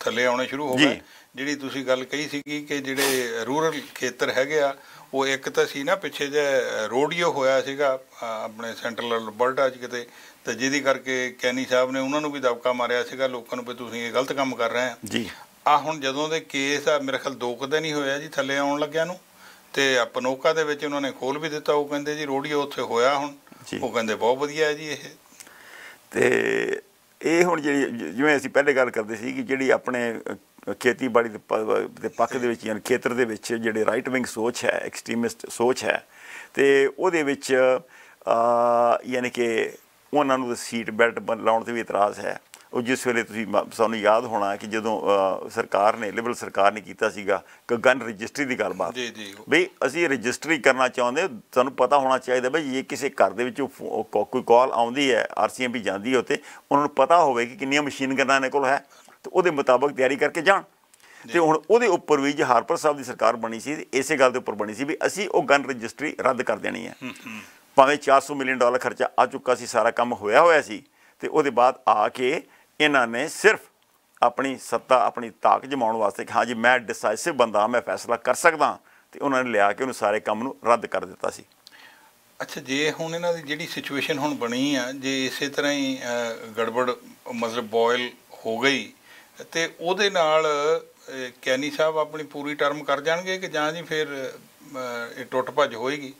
Speaker 1: ਥੱਲੇ ਆਉਣੇ ਸ਼ੁਰੂ ਹੋ। ਗਏ। ਜਿਹੜੀ ਤੁਸੀਂ ਗੱਲ ਕਹੀ ਸੀਗੀ ਕਿ ਜਿਹੜੇ ਰੂਰਲ ਖੇਤਰ ਹੈਗੇ ਆ ਉਹ ਇੱਕ ਤਾਂ ਸੀ ਨਾ ਪਿੱਛੇ ਜੇ ਰੋਡੀਓ ਹੋਇਆ ਸੀਗਾ ਆਪਣੇ ਸੈਂਟਰਲ ਅਲਬਰਟਾ 'ਚ ਕਿਤੇ। ਤੇ ਜਿਹਦੀ ਕਰਕੇ ਕੈਨੀ ਸਾਹਿਬ ਨੇ ਉਹਨਾਂ ਨੂੰ ਵੀ ਦਬਕਾ ਮਾਰਿਆ ਸੀਗਾ ਲੋਕਾਂ ਨੂੰ ਵੀ ਤੁਸੀਂ ਇਹ ਗਲਤ ਕੰਮ ਕਰ ਰਹੇ ਆ।
Speaker 2: ਜੀ।
Speaker 1: ਆ ਹੁਣ ਜਦੋਂ ਦੇ ਕੇਸ ਆ ਮੇਰੇ ਖਿਆਲ ਦੋ ਕੁ ਦਿਨ ਹੀ ਹੋਇਆ ਜੀ ਥੱਲੇ ਆਉਣ ਲੱਗਿਆ ਨੂੰ। ਤੇ ਆ ਪਨੋਕਾ ਦੇ ਵਿੱਚ ਉਹਨਾਂ ਨੇ ਖੋਲ ਵੀ ਦਿੱਤਾ ਉਹ ਕਹਿੰਦੇ ਜੀ ਰੋਡੀਓ ਉੱਥੇ ਹੋਇਆ ਹੁਣ। ਉਹ ਕਹਿੰਦੇ ਬਹੁਤ ਵਧੀਆ ਹੈ ਜੀ ਇਹ।
Speaker 2: ਤੇ ਇਹ ਹੁਣ ਜਿਹੜੀ ਜਿਵੇਂ ਅਸੀਂ ਪਹਿਲੇ ਗੱਲ ਕਰਦੇ ਸੀ ਕਿ ਜਿਹੜੀ ਆਪਣੇ ਖੇਤੀਬਾੜੀ ਦੇ ਪੱਖ ਦੇ ਵਿੱਚ ਯਾਨੀ ਖੇਤਰ ਦੇ ਵਿੱਚ ਜਿਹੜੇ ਰਾਈਟ ਵਿੰਗ ਸੋਚ ਹੈ ਐਕਸਟ੍ਰੀਮਿਸਟ ਸੋਚ ਹੈ ਤੇ ਉਹਦੇ ਵਿੱਚ ਯਾਨੀ ਕਿ ਉਹਨਾਂ ਨੂੰ ਸੀਟ ਬੈਲਟ ਲਾਉਣ ਤੇ ਵੀ ਇਤਰਾਜ਼ ਹੈ। ਉਹ ਜਿਸ ਵੇਲੇ ਤੁਸੀਂ ਸਾਨੂੰ ਯਾਦ ਹੋਣਾ ਕਿ ਜਦੋਂ ਸਰਕਾਰ ਨੇ ਲਿਬਰਲ ਸਰਕਾਰ ਨੇ ਕੀਤਾ ਸੀਗਾ ਕਿ ਗਨ ਰਜਿਸਟਰੀ ਦੀ ਗੱਲਬਾਤ।
Speaker 1: ਜੀ ਜੀ।
Speaker 2: ਬਈ ਅਸੀਂ ਰਜਿਸਟਰੀ ਕਰਨਾ ਚਾਹੁੰਦੇ ਸਾਨੂੰ ਪਤਾ ਹੋਣਾ ਚਾਹੀਦਾ ਬਈ ਜੇ ਕਿਸੇ ਘਰ ਦੇ ਵਿੱਚ ਕੋਈ ਕਾਲ ਆਉਂਦੀ ਹੈ ਆਰਸੀਐਮਪੀ ਜਾਂਦੀ ਹੈ ਉੱਤੇ ਉਹਨਾਂ ਨੂੰ ਪਤਾ ਹੋਵੇ ਕਿ ਕਿੰਨੀਆਂ ਮਸ਼ੀਨ ਗਨਾਂ ਇਹਨਾਂ ਕੋਲ ਹੈ ਤੇ ਉਹਦੇ ਮੁਤਾਬਕ ਤਿਆਰੀ ਕਰਕੇ ਜਾਣ। ਤੇ ਹੁਣ ਉਹਦੇ ਉੱਪਰ ਵੀ ਜੇ ਹਾਰਪਰ ਸਾਹਿਬ ਦੀ ਸਰਕਾਰ ਬਣੀ ਸੀ ਇਸੇ ਗੱਲ ਦੇ ਉੱਪਰ ਬਣੀ ਸੀ ਵੀ ਅਸੀਂ ਉਹ ਗਨ ਰਜਿਸਟਰੀ ਰੱਦ ਕਰ ਦੇਣੀ ਹੈ। ਭਾਵੇਂ 400 ਮਿਲੀਅਨ ਡਾਲਰ ਖਰਚਾ ਆ ਚੁੱਕਾ ਸੀ ਸਾਰਾ ਕੰਮ ਹੋਇਆ ਹੋਇਆ ਸੀ ਤੇ ਉਹਦੇ ਬਾਅਦ ਆ ਕੇ ਇਹਨਾਂ ਨੇ ਸਿਰਫ ਆਪਣੀ ਸੱਤਾ, ਆਪਣੀ ਤਾਕਤ ਜਮਾਉਣ ਵਾਸਤੇ ਕਿ ਹਾਂ ਜੀ ਮੈਂ ਡਿਸਾਈਸਿਵ ਬੰਦਾ, ਮੈਂ ਫੈਸਲਾ ਕਰ ਸਕਦਾ ਤੇ ਉਹਨਾਂ ਨੇ ਲਿਆ ਕੇ ਉਹਨੂੰ ਸਾਰੇ ਕੰਮ ਨੂੰ ਰੱਦ ਕਰ ਦਿੱਤਾ ਸੀ।
Speaker 1: ਅੱਛਾ, ਜੇ ਹੁਣ ਇਹਨਾਂ ਦੀ ਜਿਹੜੀ ਸਿਚੁਏਸ਼ਨ ਹੁਣ ਬਣੀ ਆ, ਜੇ ਇਸੇ ਤਰ੍ਹਾਂ ਹੀ ਗੜਬੜ ਮਤਲਬ ਬੋਇਲ ਹੋ ਗਈ, ਤੇ ਉਹਦੇ ਨਾਲ ਕੈਨੀ ਸਾਹਿਬ ਆਪਣੀ ਪੂਰੀ ਟਰਮ ਕਰ ਜਾਣਗੇ ਕਿ ਜਾਂ ਜੀ ਫਿਰ ਇਹ ਟੁੱਟ ਭੱਜ ਹੋਏਗੀ?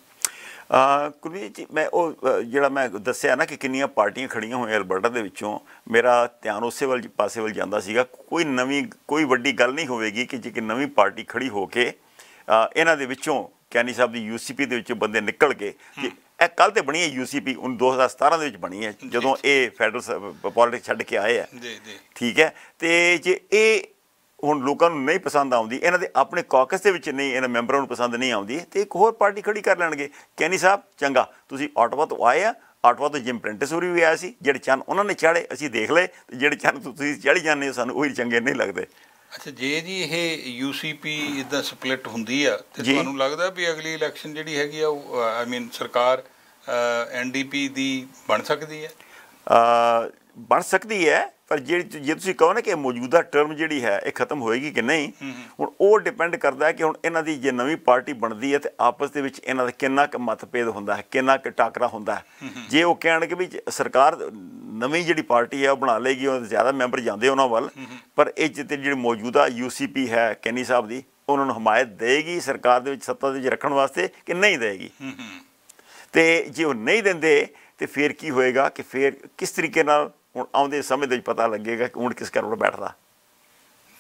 Speaker 2: ਕੁਲਵੀਰ ਜੀ ਮੈਂ ਉਹ ਜਿਹੜਾ ਮੈਂ ਦੱਸਿਆ ਨਾ ਕਿ ਕਿੰਨੀਆਂ ਪਾਰਟੀਆਂ ਖੜੀਆਂ ਹੋਈਆਂ ਅਲਬਰਟਾ ਦੇ ਵਿੱਚੋਂ ਮੇਰਾ ਧਿਆਨ ਉਸੇ ਵੱਲ ਪਾਸੇ ਵੱਲ ਜਾਂਦਾ ਸੀਗਾ। ਕੋਈ ਨਵੀਂ ਕੋਈ ਵੱਡੀ ਗੱਲ ਨਹੀਂ ਹੋਵੇਗੀ ਕਿ ਜੇ ਕਿ ਨਵੀਂ ਪਾਰਟੀ ਖੜੀ ਹੋ ਕੇ ਇਹਨਾਂ ਦੇ ਵਿੱਚੋਂ ਕੈਨੀ ਸਾਹਿਬ ਦੀ ਯੂਸੀਪੀ ਦੇ ਵਿੱਚੋਂ ਬੰਦੇ ਨਿਕਲ ਕੇ ਕਿ ਇਹ ਕੱਲ ਤੇ ਬਣੀ ਹੈ ਯੂਸੀਪੀ ਉਹ 2017 ਦੇ ਵਿੱਚ ਬਣੀ ਹੈ ਜਦੋਂ ਇਹ ਫੈਡਰਲ ਪੋਲਿਟਿਕਸ ਛੱਡ ਕੇ ਆਏ ਹੈ।
Speaker 1: ਜੀ ਜੀ।
Speaker 2: ਠੀਕ ਹੈ ਤੇ ਜੇ ਇਹ ਹੁਣ ਲੋਕਾਂ ਨੂੰ ਨਹੀਂ ਪਸੰਦ ਆਉਂਦੀ ਇਹਨਾਂ ਦੇ ਆਪਣੇ ਕਾਕਸ ਦੇ ਵਿੱਚ ਨਹੀਂ ਇਹਨਾਂ ਮੈਂਬਰਾਂ ਨੂੰ ਪਸੰਦ ਨਹੀਂ ਆਉਂਦੀ ਤੇ ਇੱਕ ਹੋਰ ਪਾਰਟੀ ਖੜੀ ਕਰ ਲੈਣਗੇ। ਕੈਨੀ ਸਾਹਿਬ ਚੰਗਾ ਤੁਸੀਂ ਆਟਵਾ ਤੋਂ ਆਏ ਆ ਆਟਵਾ ਤੋਂ ਜਿਮ ਪ੍ਰਿੰਟਸ ਹੋਰੀ ਵੀ ਆਇਆ ਸੀ ਜਿਹੜੇ ਚੰਨ ਉਹਨਾਂ ਨੇ ਚਾੜੇ ਅਸੀਂ ਦੇਖ ਲਏ ਤੇ ਜਿਹੜੇ ਚੰਨ ਤੁਸੀਂ ਚੜੀ ਜਾਂਦੇ ਹੋ ਸਾਨੂੰ ਉਹੀ ਚੰਗੇ ਨਹੀਂ ਲੱਗਦੇ।
Speaker 1: ਅੱਛਾ ਜੇ ਜੀ ਇਹ ਯੂਸੀਪੀ ਇਦਾਂ ਸਪਲਿਟ ਹੁੰਦੀ ਆ ਤੇ। ਤੁਹਾਨੂੰ ਲੱਗਦਾ ਵੀ ਅਗਲੀ ਇਲੈਕਸ਼ਨ ਜਿਹੜੀ ਹੈਗੀ ਆ ਉਹ ਆਈ ਮੀਨ ਸਰਕਾਰ ਐਨਡੀਪੀ ਦੀ ਬਣ ਸਕਦੀ ਹੈ?
Speaker 2: ਬਣ ਸਕਦੀ ਹੈ ਪਰ ਜੇ ਜੇ ਤੁਸੀਂ ਕਹੋ ਨਾ ਕਿ ਮੌਜੂਦਾ ਟਰਮ ਜਿਹੜੀ ਹੈ ਇਹ ਖਤਮ ਹੋਏਗੀ ਕਿ ਨਹੀਂ ਹੁਣ ਉਹ ਡਿਪੈਂਡ ਕਰਦਾ ਹੈ ਕਿ ਹੁਣ ਇਹਨਾਂ ਦੀ ਜੇ ਨਵੀਂ ਪਾਰਟੀ ਬਣਦੀ ਹੈ ਤੇ ਆਪਸ ਦੇ ਵਿੱਚ ਇਹਨਾਂ ਦਾ ਕਿੰਨਾ ਕੁ ਮਤਭੇਦ ਹੁੰਦਾ ਹੈ ਕਿੰਨਾ ਕੁ ਟਾਕਰਾ ਹੁੰਦਾ ਹੈ। ਜੇ ਉਹ ਕਹਿਣਗੇ ਵੀ ਸਰਕਾਰ ਨਵੀਂ ਜਿਹੜੀ ਪਾਰਟੀ ਹੈ ਉਹ ਬਣਾ ਲੇਗੀ ਉਹ ਜ਼ਿਆਦਾ ਮੈਂਬਰ ਜਾਂਦੇ ਉਹਨਾਂ ਵੱਲ ਪਰ ਇਹ ਜਿੱਤੇ ਜਿਹੜੀ ਮੌਜੂਦਾ ਯੂਸੀਪੀ ਹੈ ਕੈਨੀ ਸਾਹਿਬ ਦੀ ਉਹਨਾਂ ਨੂੰ ਹਮਾਇਤ ਦੇਗੀ ਸਰਕਾਰ ਦੇ ਵਿੱਚ ਸੱਤਾ ਦੇ ਵਿੱਚ ਰੱਖਣ ਵਾਸਤੇ ਕਿ ਨਹੀਂ ਦੇਗੀ ਤੇ ਜੇ ਉਹ ਨਹੀਂ ਦਿੰਦੇ ਤੇ ਫਿਰ ਕੀ ਹੋਏਗਾ ਕਿ ਫਿਰ ਕਿਸ ਤਰੀਕੇ ਨਾਲ ਹੁਣ ਆਉਂਦੇ ਸਮੇਂ ਦੇ ਵਿੱਚ ਪਤਾ ਲੱਗੇਗਾ ਕਿ ਹੁਣ ਕਿਸ ਕਰੋੜ ਬੈਠਦਾ।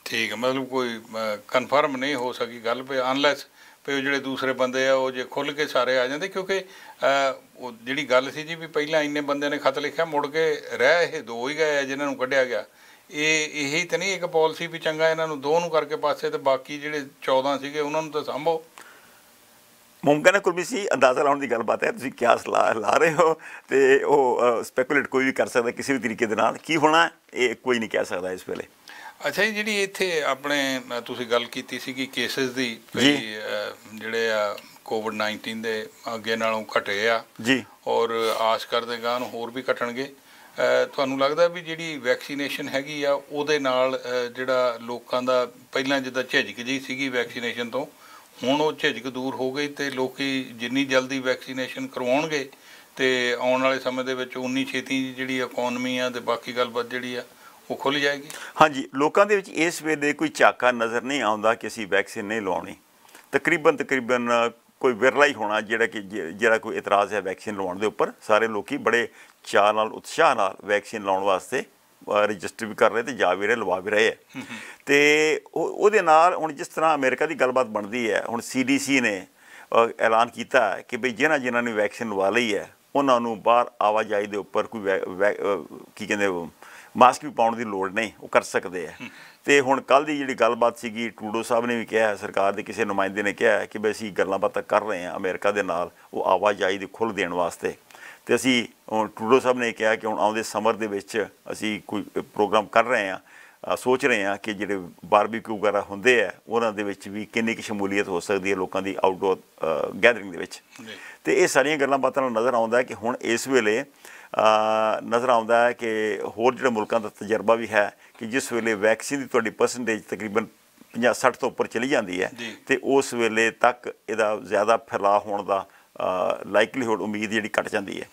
Speaker 1: ਠੀਕ ਹੈ, ਮਤਲਬ ਕੋਈ ਕਨਫਰਮ ਨਹੀਂ ਹੋ ਸਕੀ ਗੱਲ ਪੇ ਅਨਲੈਸ ਪੇ ਉਹ ਜਿਹੜੇ ਦੂਸਰੇ ਬੰਦੇ ਆ, ਉਹ ਜੇ ਖੁੱਲ ਕੇ ਸਾਰੇ ਆ ਜਾਂਦੇ, ਕਿਉਂਕਿ ਉਹ ਜਿਹੜੀ ਗੱਲ ਸੀ ਜੀ ਵੀ ਪਹਿਲਾਂ ਇੰਨੇ ਬੰਦਿਆਂ ਨੇ ਖਤ ਲਿਖਿਆ, ਮੁੜ ਕੇ ਰਹਿ ਇਹ ਦੋ ਹੀ ਗਏ ਆ ਜਿਨ੍ਹਾਂ ਨੂੰ ਕੱਢਿਆ ਗਿਆ। ਇਹ, ਇਹੀ ਤਾਂ ਨਹੀਂ ਇੱਕ ਪਾਲਿਸੀ ਵੀ ਚੰਗਾ ਇਹਨਾਂ ਨੂੰ ਦੋ ਨੂੰ ਕਰਕੇ ਪਾਸੇ ਤੇ ਬਾਕੀ ਜਿਹੜੇ 14 ਸੀਗੇ, ਉਹਨਾਂ ਨੂੰ ਤਾਂ ਸੰਭੋ।
Speaker 2: ਮੁਮਕਿਨ ਹੈ ਕੁਲਬੀ ਸੀ ਅੰਦਾਜ਼ਾ ਲਾਉਣ ਦੀ ਗੱਲਬਾਤ ਹੈ ਤੁਸੀਂ ਕਿਆਸ ਲਾ ਲਾ ਰਹੇ ਹੋ? ਤੇ ਉਹ ਸਪੈਕੂਲੇਟ ਕੋਈ ਵੀ ਕਰ ਸਕਦਾ ਕਿਸੇ ਵੀ ਤਰੀਕੇ ਦੇ ਨਾਲ। ਕੀ ਹੋਣਾ ਇਹ ਕੋਈ ਨਹੀਂ ਕਹਿ ਸਕਦਾ ਇਸ ਵੇਲੇ।
Speaker 1: ਅੱਛਾ ਜੀ ਜਿਹੜੀ ਇੱਥੇ ਆਪਣੇ ਤੁਸੀਂ ਗੱਲ ਕੀਤੀ ਸੀ ਕਿ ਕੇਸਸ ਦੀ ਜਿਹੜੇ ਆ ਕੋਵਿਡ 19 ਦੇ ਅੱਗੇ ਨਾਲੋਂ ਘਟੇ ਆ।
Speaker 2: ਜੀ।
Speaker 1: ਔਰ ਆਸ ਕਰਦੇ ਗਾਂ ਨੂੰ ਹੋਰ ਵੀ ਘਟਣਗੇ। ਤੁਹਾਨੂੰ ਲੱਗਦਾ ਵੀ ਜਿਹੜੀ ਵੈਕਸੀਨੇਸ਼ਨ ਹੈਗੀ ਆ ਉਹਦੇ ਨਾਲ ਜਿਹੜਾ ਲੋਕਾਂ ਦਾ ਪਹਿਲਾਂ ਜਿੱਦਾਂ ਝਿਜਕ ਜੀ ਸੀਗੀ ਵੈਕਸੀਨੇਸ਼ਨ ਤੋਂ ਹੁਣ ਉਹ ਝਿਜਕ ਦੂਰ ਹੋ ਗਈ ਤੇ ਲੋਕੀ ਜਿੰਨੀ ਜਲਦੀ ਵੈਕਸੀਨੇਸ਼ਨ ਕਰਵਾਉਣਗੇ ਤੇ ਆਉਣ ਵਾਲੇ ਸਮੇਂ ਦੇ ਵਿੱਚ ਉਨੀ ਛੇਤੀ ਜਿਹੜੀ ਇਕਨੋਮੀ ਆ ਤੇ ਬਾਕੀ ਗੱਲਬਾਤ ਜਿਹੜੀ ਆ, ਉਹ ਖੁੱਲ ਜਾਏਗੀ।
Speaker 2: ਹਾਂਜੀ, ਲੋਕਾਂ ਦੇ ਵਿੱਚ ਇਸ ਵੇਲੇ ਕੋਈ ਝਾਕਾ ਨਜ਼ਰ ਨਹੀਂ ਆਉਂਦਾ ਕਿ ਅਸੀਂ ਵੈਕਸੀਨ ਨਹੀਂ ਲਵਾਉਣੀ ਤਕਰੀਬਨ ਤਕਰੀਬਨ ਕੋਈ ਵਿਰਲਾ ਹੀ ਹੋਣਾ ਜਿਹੜਾ ਕਿ ਜਿਹੜਾ ਕੋਈ ਇਤਰਾਜ਼ ਹੈ ਵੈਕਸੀਨ ਲਵਾਉਣ ਦੇ ਉੱਪਰ। ਸਾਰੇ ਲੋਕੀ ਬੜੇ ਚਾਅ ਨਾਲ, ਉਤਸ਼ਾਹ ਨਾਲ ਵੈਕਸੀਨ ਲਾਉਣ ਵਾਸਤੇ ਰਜਿਸਟਰ ਵੀ ਕਰ ਰਹੇ ਤੇ ਜਾ ਵੀ ਰਹੇ ਲਵਾ ਵੀ ਰਹੇ ਹੈ। ਤੇ ਉਹ- ਉਹਦੇ ਨਾਲ ਹੁਣ ਜਿਸ ਤਰ੍ਹਾਂ ਅਮਰੀਕਾ ਦੀ ਗੱਲਬਾਤ ਬਣਦੀ ਹੈ ਹੁਣ ਸੀਡੀਸੀ ਨੇ ਐਲਾਨ ਕੀਤਾ ਹੈ ਕਿ ਭਈ ਜਿਨ੍ਹਾਂ ਜਿਨ੍ਹਾਂ ਨੇ ਵੈਕਸੀਨ ਲਵਾ ਲਈ ਹੈ ਉਹਨਾਂ ਨੂੰ ਬਾਹਰ ਆਵਾਜਾਈ ਦੇ ਉੱਪਰ ਕੋਈ ਕੀ ਕਹਿੰਦੇ ਮਾਸਕ ਵੀ ਪਾਉਣ ਦੀ ਲੋੜ ਨਹੀਂ ਉਹ ਕਰ ਸਕਦੇ ਆ ਤੇ ਹੁਣ ਕੱਲ ਦੀ ਜਿਹੜੀ ਗੱਲਬਾਤ ਸੀਗੀ ਟਰੂਡੋ ਸਾਹਿਬ ਨੇ ਵੀ ਕਿਹਾ ਹੈ, ਸਰਕਾਰ ਦੇ ਕਿਸੇ ਨੁਮਾਇੰਦੇ ਨੇ ਕਿਹਾ ਹੈ ਕਿ ਵੀ ਅਸੀਂ ਗੱਲਾਂ ਬਾਤਾਂ ਕਰ ਰਹੇ ਹਾਂ ਅਮਰੀਕਾ ਦੇ ਨਾਲ ਉਹ ਆਵਾਜਾਈ ਦੀ ਖੁੱਲ੍ਹ ਦੇਣ ਵਾਸਤੇ। ਤੇ ਅਸੀਂ ਹੁਣ ਟਰੂਡੋ ਸਾਹਿਬ ਨੇ ਕਿਹਾ ਕਿ ਹੁਣ ਆਉਂਦੇ ਸਮਰ ਦੇ ਵਿੱਚ ਅਸੀਂ ਕੋਈ ਪ੍ਰੋਗਰਾਮ ਕਰ ਰਹੇ ਹਾਂ ਅ, ਸੋਚ ਰਹੇ ਹਾਂ ਕਿ ਜਿਹੜੇ ਬਾਰਬੀਕਿਊ ਵਗੈਰਾ ਹੁੰਦੇ ਆ ਉਹਨਾਂ ਦੇ ਵਿੱਚ ਵੀ ਕਿੰਨੀ ਕੁ ਸ਼ਮੂਲੀਅਤ ਹੋ ਸਕਦੀ ਹੈ ਲੋਕਾਂ ਦੀ ਆਊਟਡੋਰ ਗੈਦਰਿੰਗ ਦੇ ਵਿੱਚ। ਤੇ ਇਹ ਸਾਰੀਆਂ ਗੱਲਾਂ ਬਾਤਾਂ ਨਾਲ ਨਜ਼ਰ ਆਉਂਦਾ ਹੈ ਕਿ ਹੁਣ ਇਸ ਵੇਲੇ ਨਜ਼ਰ ਆਉਂਦਾ ਹੈ ਕਿ ਹੋਰ ਜਿਹੜੇ ਮੁਲਕਾਂ ਦਾ ਤਜਰਬਾ ਵੀ ਹੈ ਕਿ ਜਿਸ ਵੇਲੇ ਵੈਕਸੀਨ ਦੀ ਤੁਹਾਡੀ ਪਰਸੈਂਟੇਜ ਤਕਰੀਬਨ 50 60 ਤੋਂ ਉੱਪਰ ਚਲੀ ਜਾਂਦੀ ਹੈ। ਤੇ ਉਸ ਵੇਲੇ ਤੱਕ ਇਹਦਾ ਜ਼ਿਆਦਾ ਫੈਲਾਅ ਹੋਣ ਦਾ ਲਾਈਕਲੀਹੁਡ ਉਮੀਦ ਜਿਹੜੀ ਘਟ ਜਾਂਦੀ ਹੈ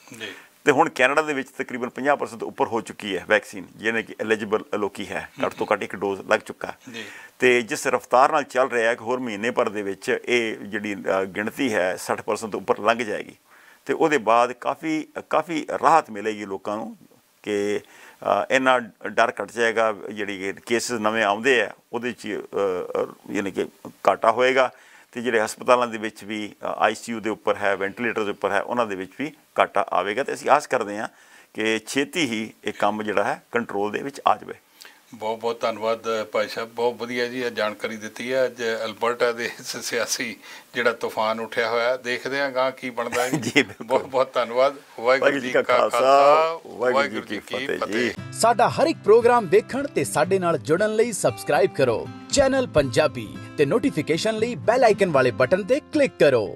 Speaker 2: ਤੇ ਹੁਣ ਕੈਨੇਡਾ ਦੇ ਵਿੱਚ ਤਕਰੀਬਨ 50% ਤੋਂ ਉੱਪਰ ਹੋ ਚੁੱਕੀ ਹੈ ਵੈਕਸੀਨ ਜਿਹਨੇ ਕਿ ਐਲੀਜੀਬਲ ਲੋਕੀ ਹੈ। ਘੱਟ ਤੋਂ ਘੱਟ ਇੱਕ ਡੋਜ਼ ਲੱਗ ਚੁੱਕਾ। ਤੇ ਜਿਸ ਰਫਤਾਰ ਨਾਲ ਚੱਲ ਰਿਹਾ ਹੈ ਕਿ ਹੋਰ ਮਹੀਨੇ ਭਰ ਦੇ ਵਿੱਚ ਇਹ ਜਿਹੜੀ ਗਿਣਤੀ ਹੈ 60% ਤੋਂ ਉੱਪਰ ਲੰਘ ਜਾਏਗੀ। ਤੇ ਉਹਦੇ ਬਾਅਦ ਕਾਫੀ ਕਾਫੀ ਰਾਹਤ ਮਿਲੇਗੀ ਲੋਕਾਂ ਨੂੰ ਕਿ ਇੰਨਾ ਡਰ ਘਟ ਜਾਏਗਾ ਜਿਹੜੀ ਕੇਸਿਸ ਨਵੇਂ ਆਉਂਦੇ ਆ ਉਹਦੇ ਚ ਯਾਨੀ ਕਿ ਘਾਟਾ ਹੋਏਗਾ। ਤੇ ਜਿਹੜੇ ਹਸਪਤਾਲਾਂ ਦੇ ਵਿੱਚ ਵੀ ਆਈਸੀਯੂ ਦੇ ਉੱਪਰ ਹੈ ਵੈਂਟੀਲੇਟਰ ਦੇ ਉੱਪਰ ਹੈ, ਉਹਨਾਂ ਦੇ ਵਿੱਚ ਵੀ ਘਾਟਾ ਆਵੇਗਾ ਤੇ ਅਸੀਂ ਆਸ ਕਰਦੇ ਹਾਂ ਕਿ ਛੇਤੀ ਹੀ ਇਹ ਕੰਮ ਜਿਹੜਾ ਹੈ ਕੰਟਰੋਲ ਦੇ ਵਿੱਚ ਆ ਜਾਵੇ।
Speaker 1: ਬਹੁਤ ਬਹੁਤ ਧੰਨਵਾਦ ਭਾਈ ਸਾਹਿਬ। ਬਹੁਤ ਵਧੀਆ ਜੀ ਇਹ ਜਾਣਕਾਰੀ ਦਿੱਤੀ ਹੈ। ਅੱਜ ਅਲਬਰਟਾ ਦੇ ਇਸ ਸਿਆਸੀ ਜਿਹੜਾ ਤੂਫਾਨ ਉੱਠਿਆ ਹੋਇਆ ਦੇਖਦੇ ਹਾਂ ਗਾਂ ਕੀ ਬਣਦਾ ਹੈ
Speaker 2: ਜੀ।
Speaker 1: ਬਹੁਤ ਬਹੁਤ ਧੰਨਵਾਦ। ਵਾਹਿਗੁਰੂ ਜੀ ਕਾ ਖਾਲਸਾ ਵਾਹਿਗੁਰੂ ਜੀ ਕੀ ਫਤਿਹ।
Speaker 4: ਸਾਡਾ ਹਰ ਇੱਕ ਪ੍ਰੋਗਰਾਮ ਦੇਖਣ ਤੇ ਸਾਡੇ ਨਾਲ ਜੁੜਨ ਲਈ ਸਬਸਕ੍ਰਾਈਬ ਕਰੋ। ਚੈਨਲ ਪੰਜਾਬੀ ਤੇ ਨੋਟੀਫਿਕੇਸ਼ਨ ਲਈ ਬੈਲ ਆਈਕਨ ਵਾਲੇ ਬਟਨ ਤੇ ਕਲਿੱਕ ਕਰੋ।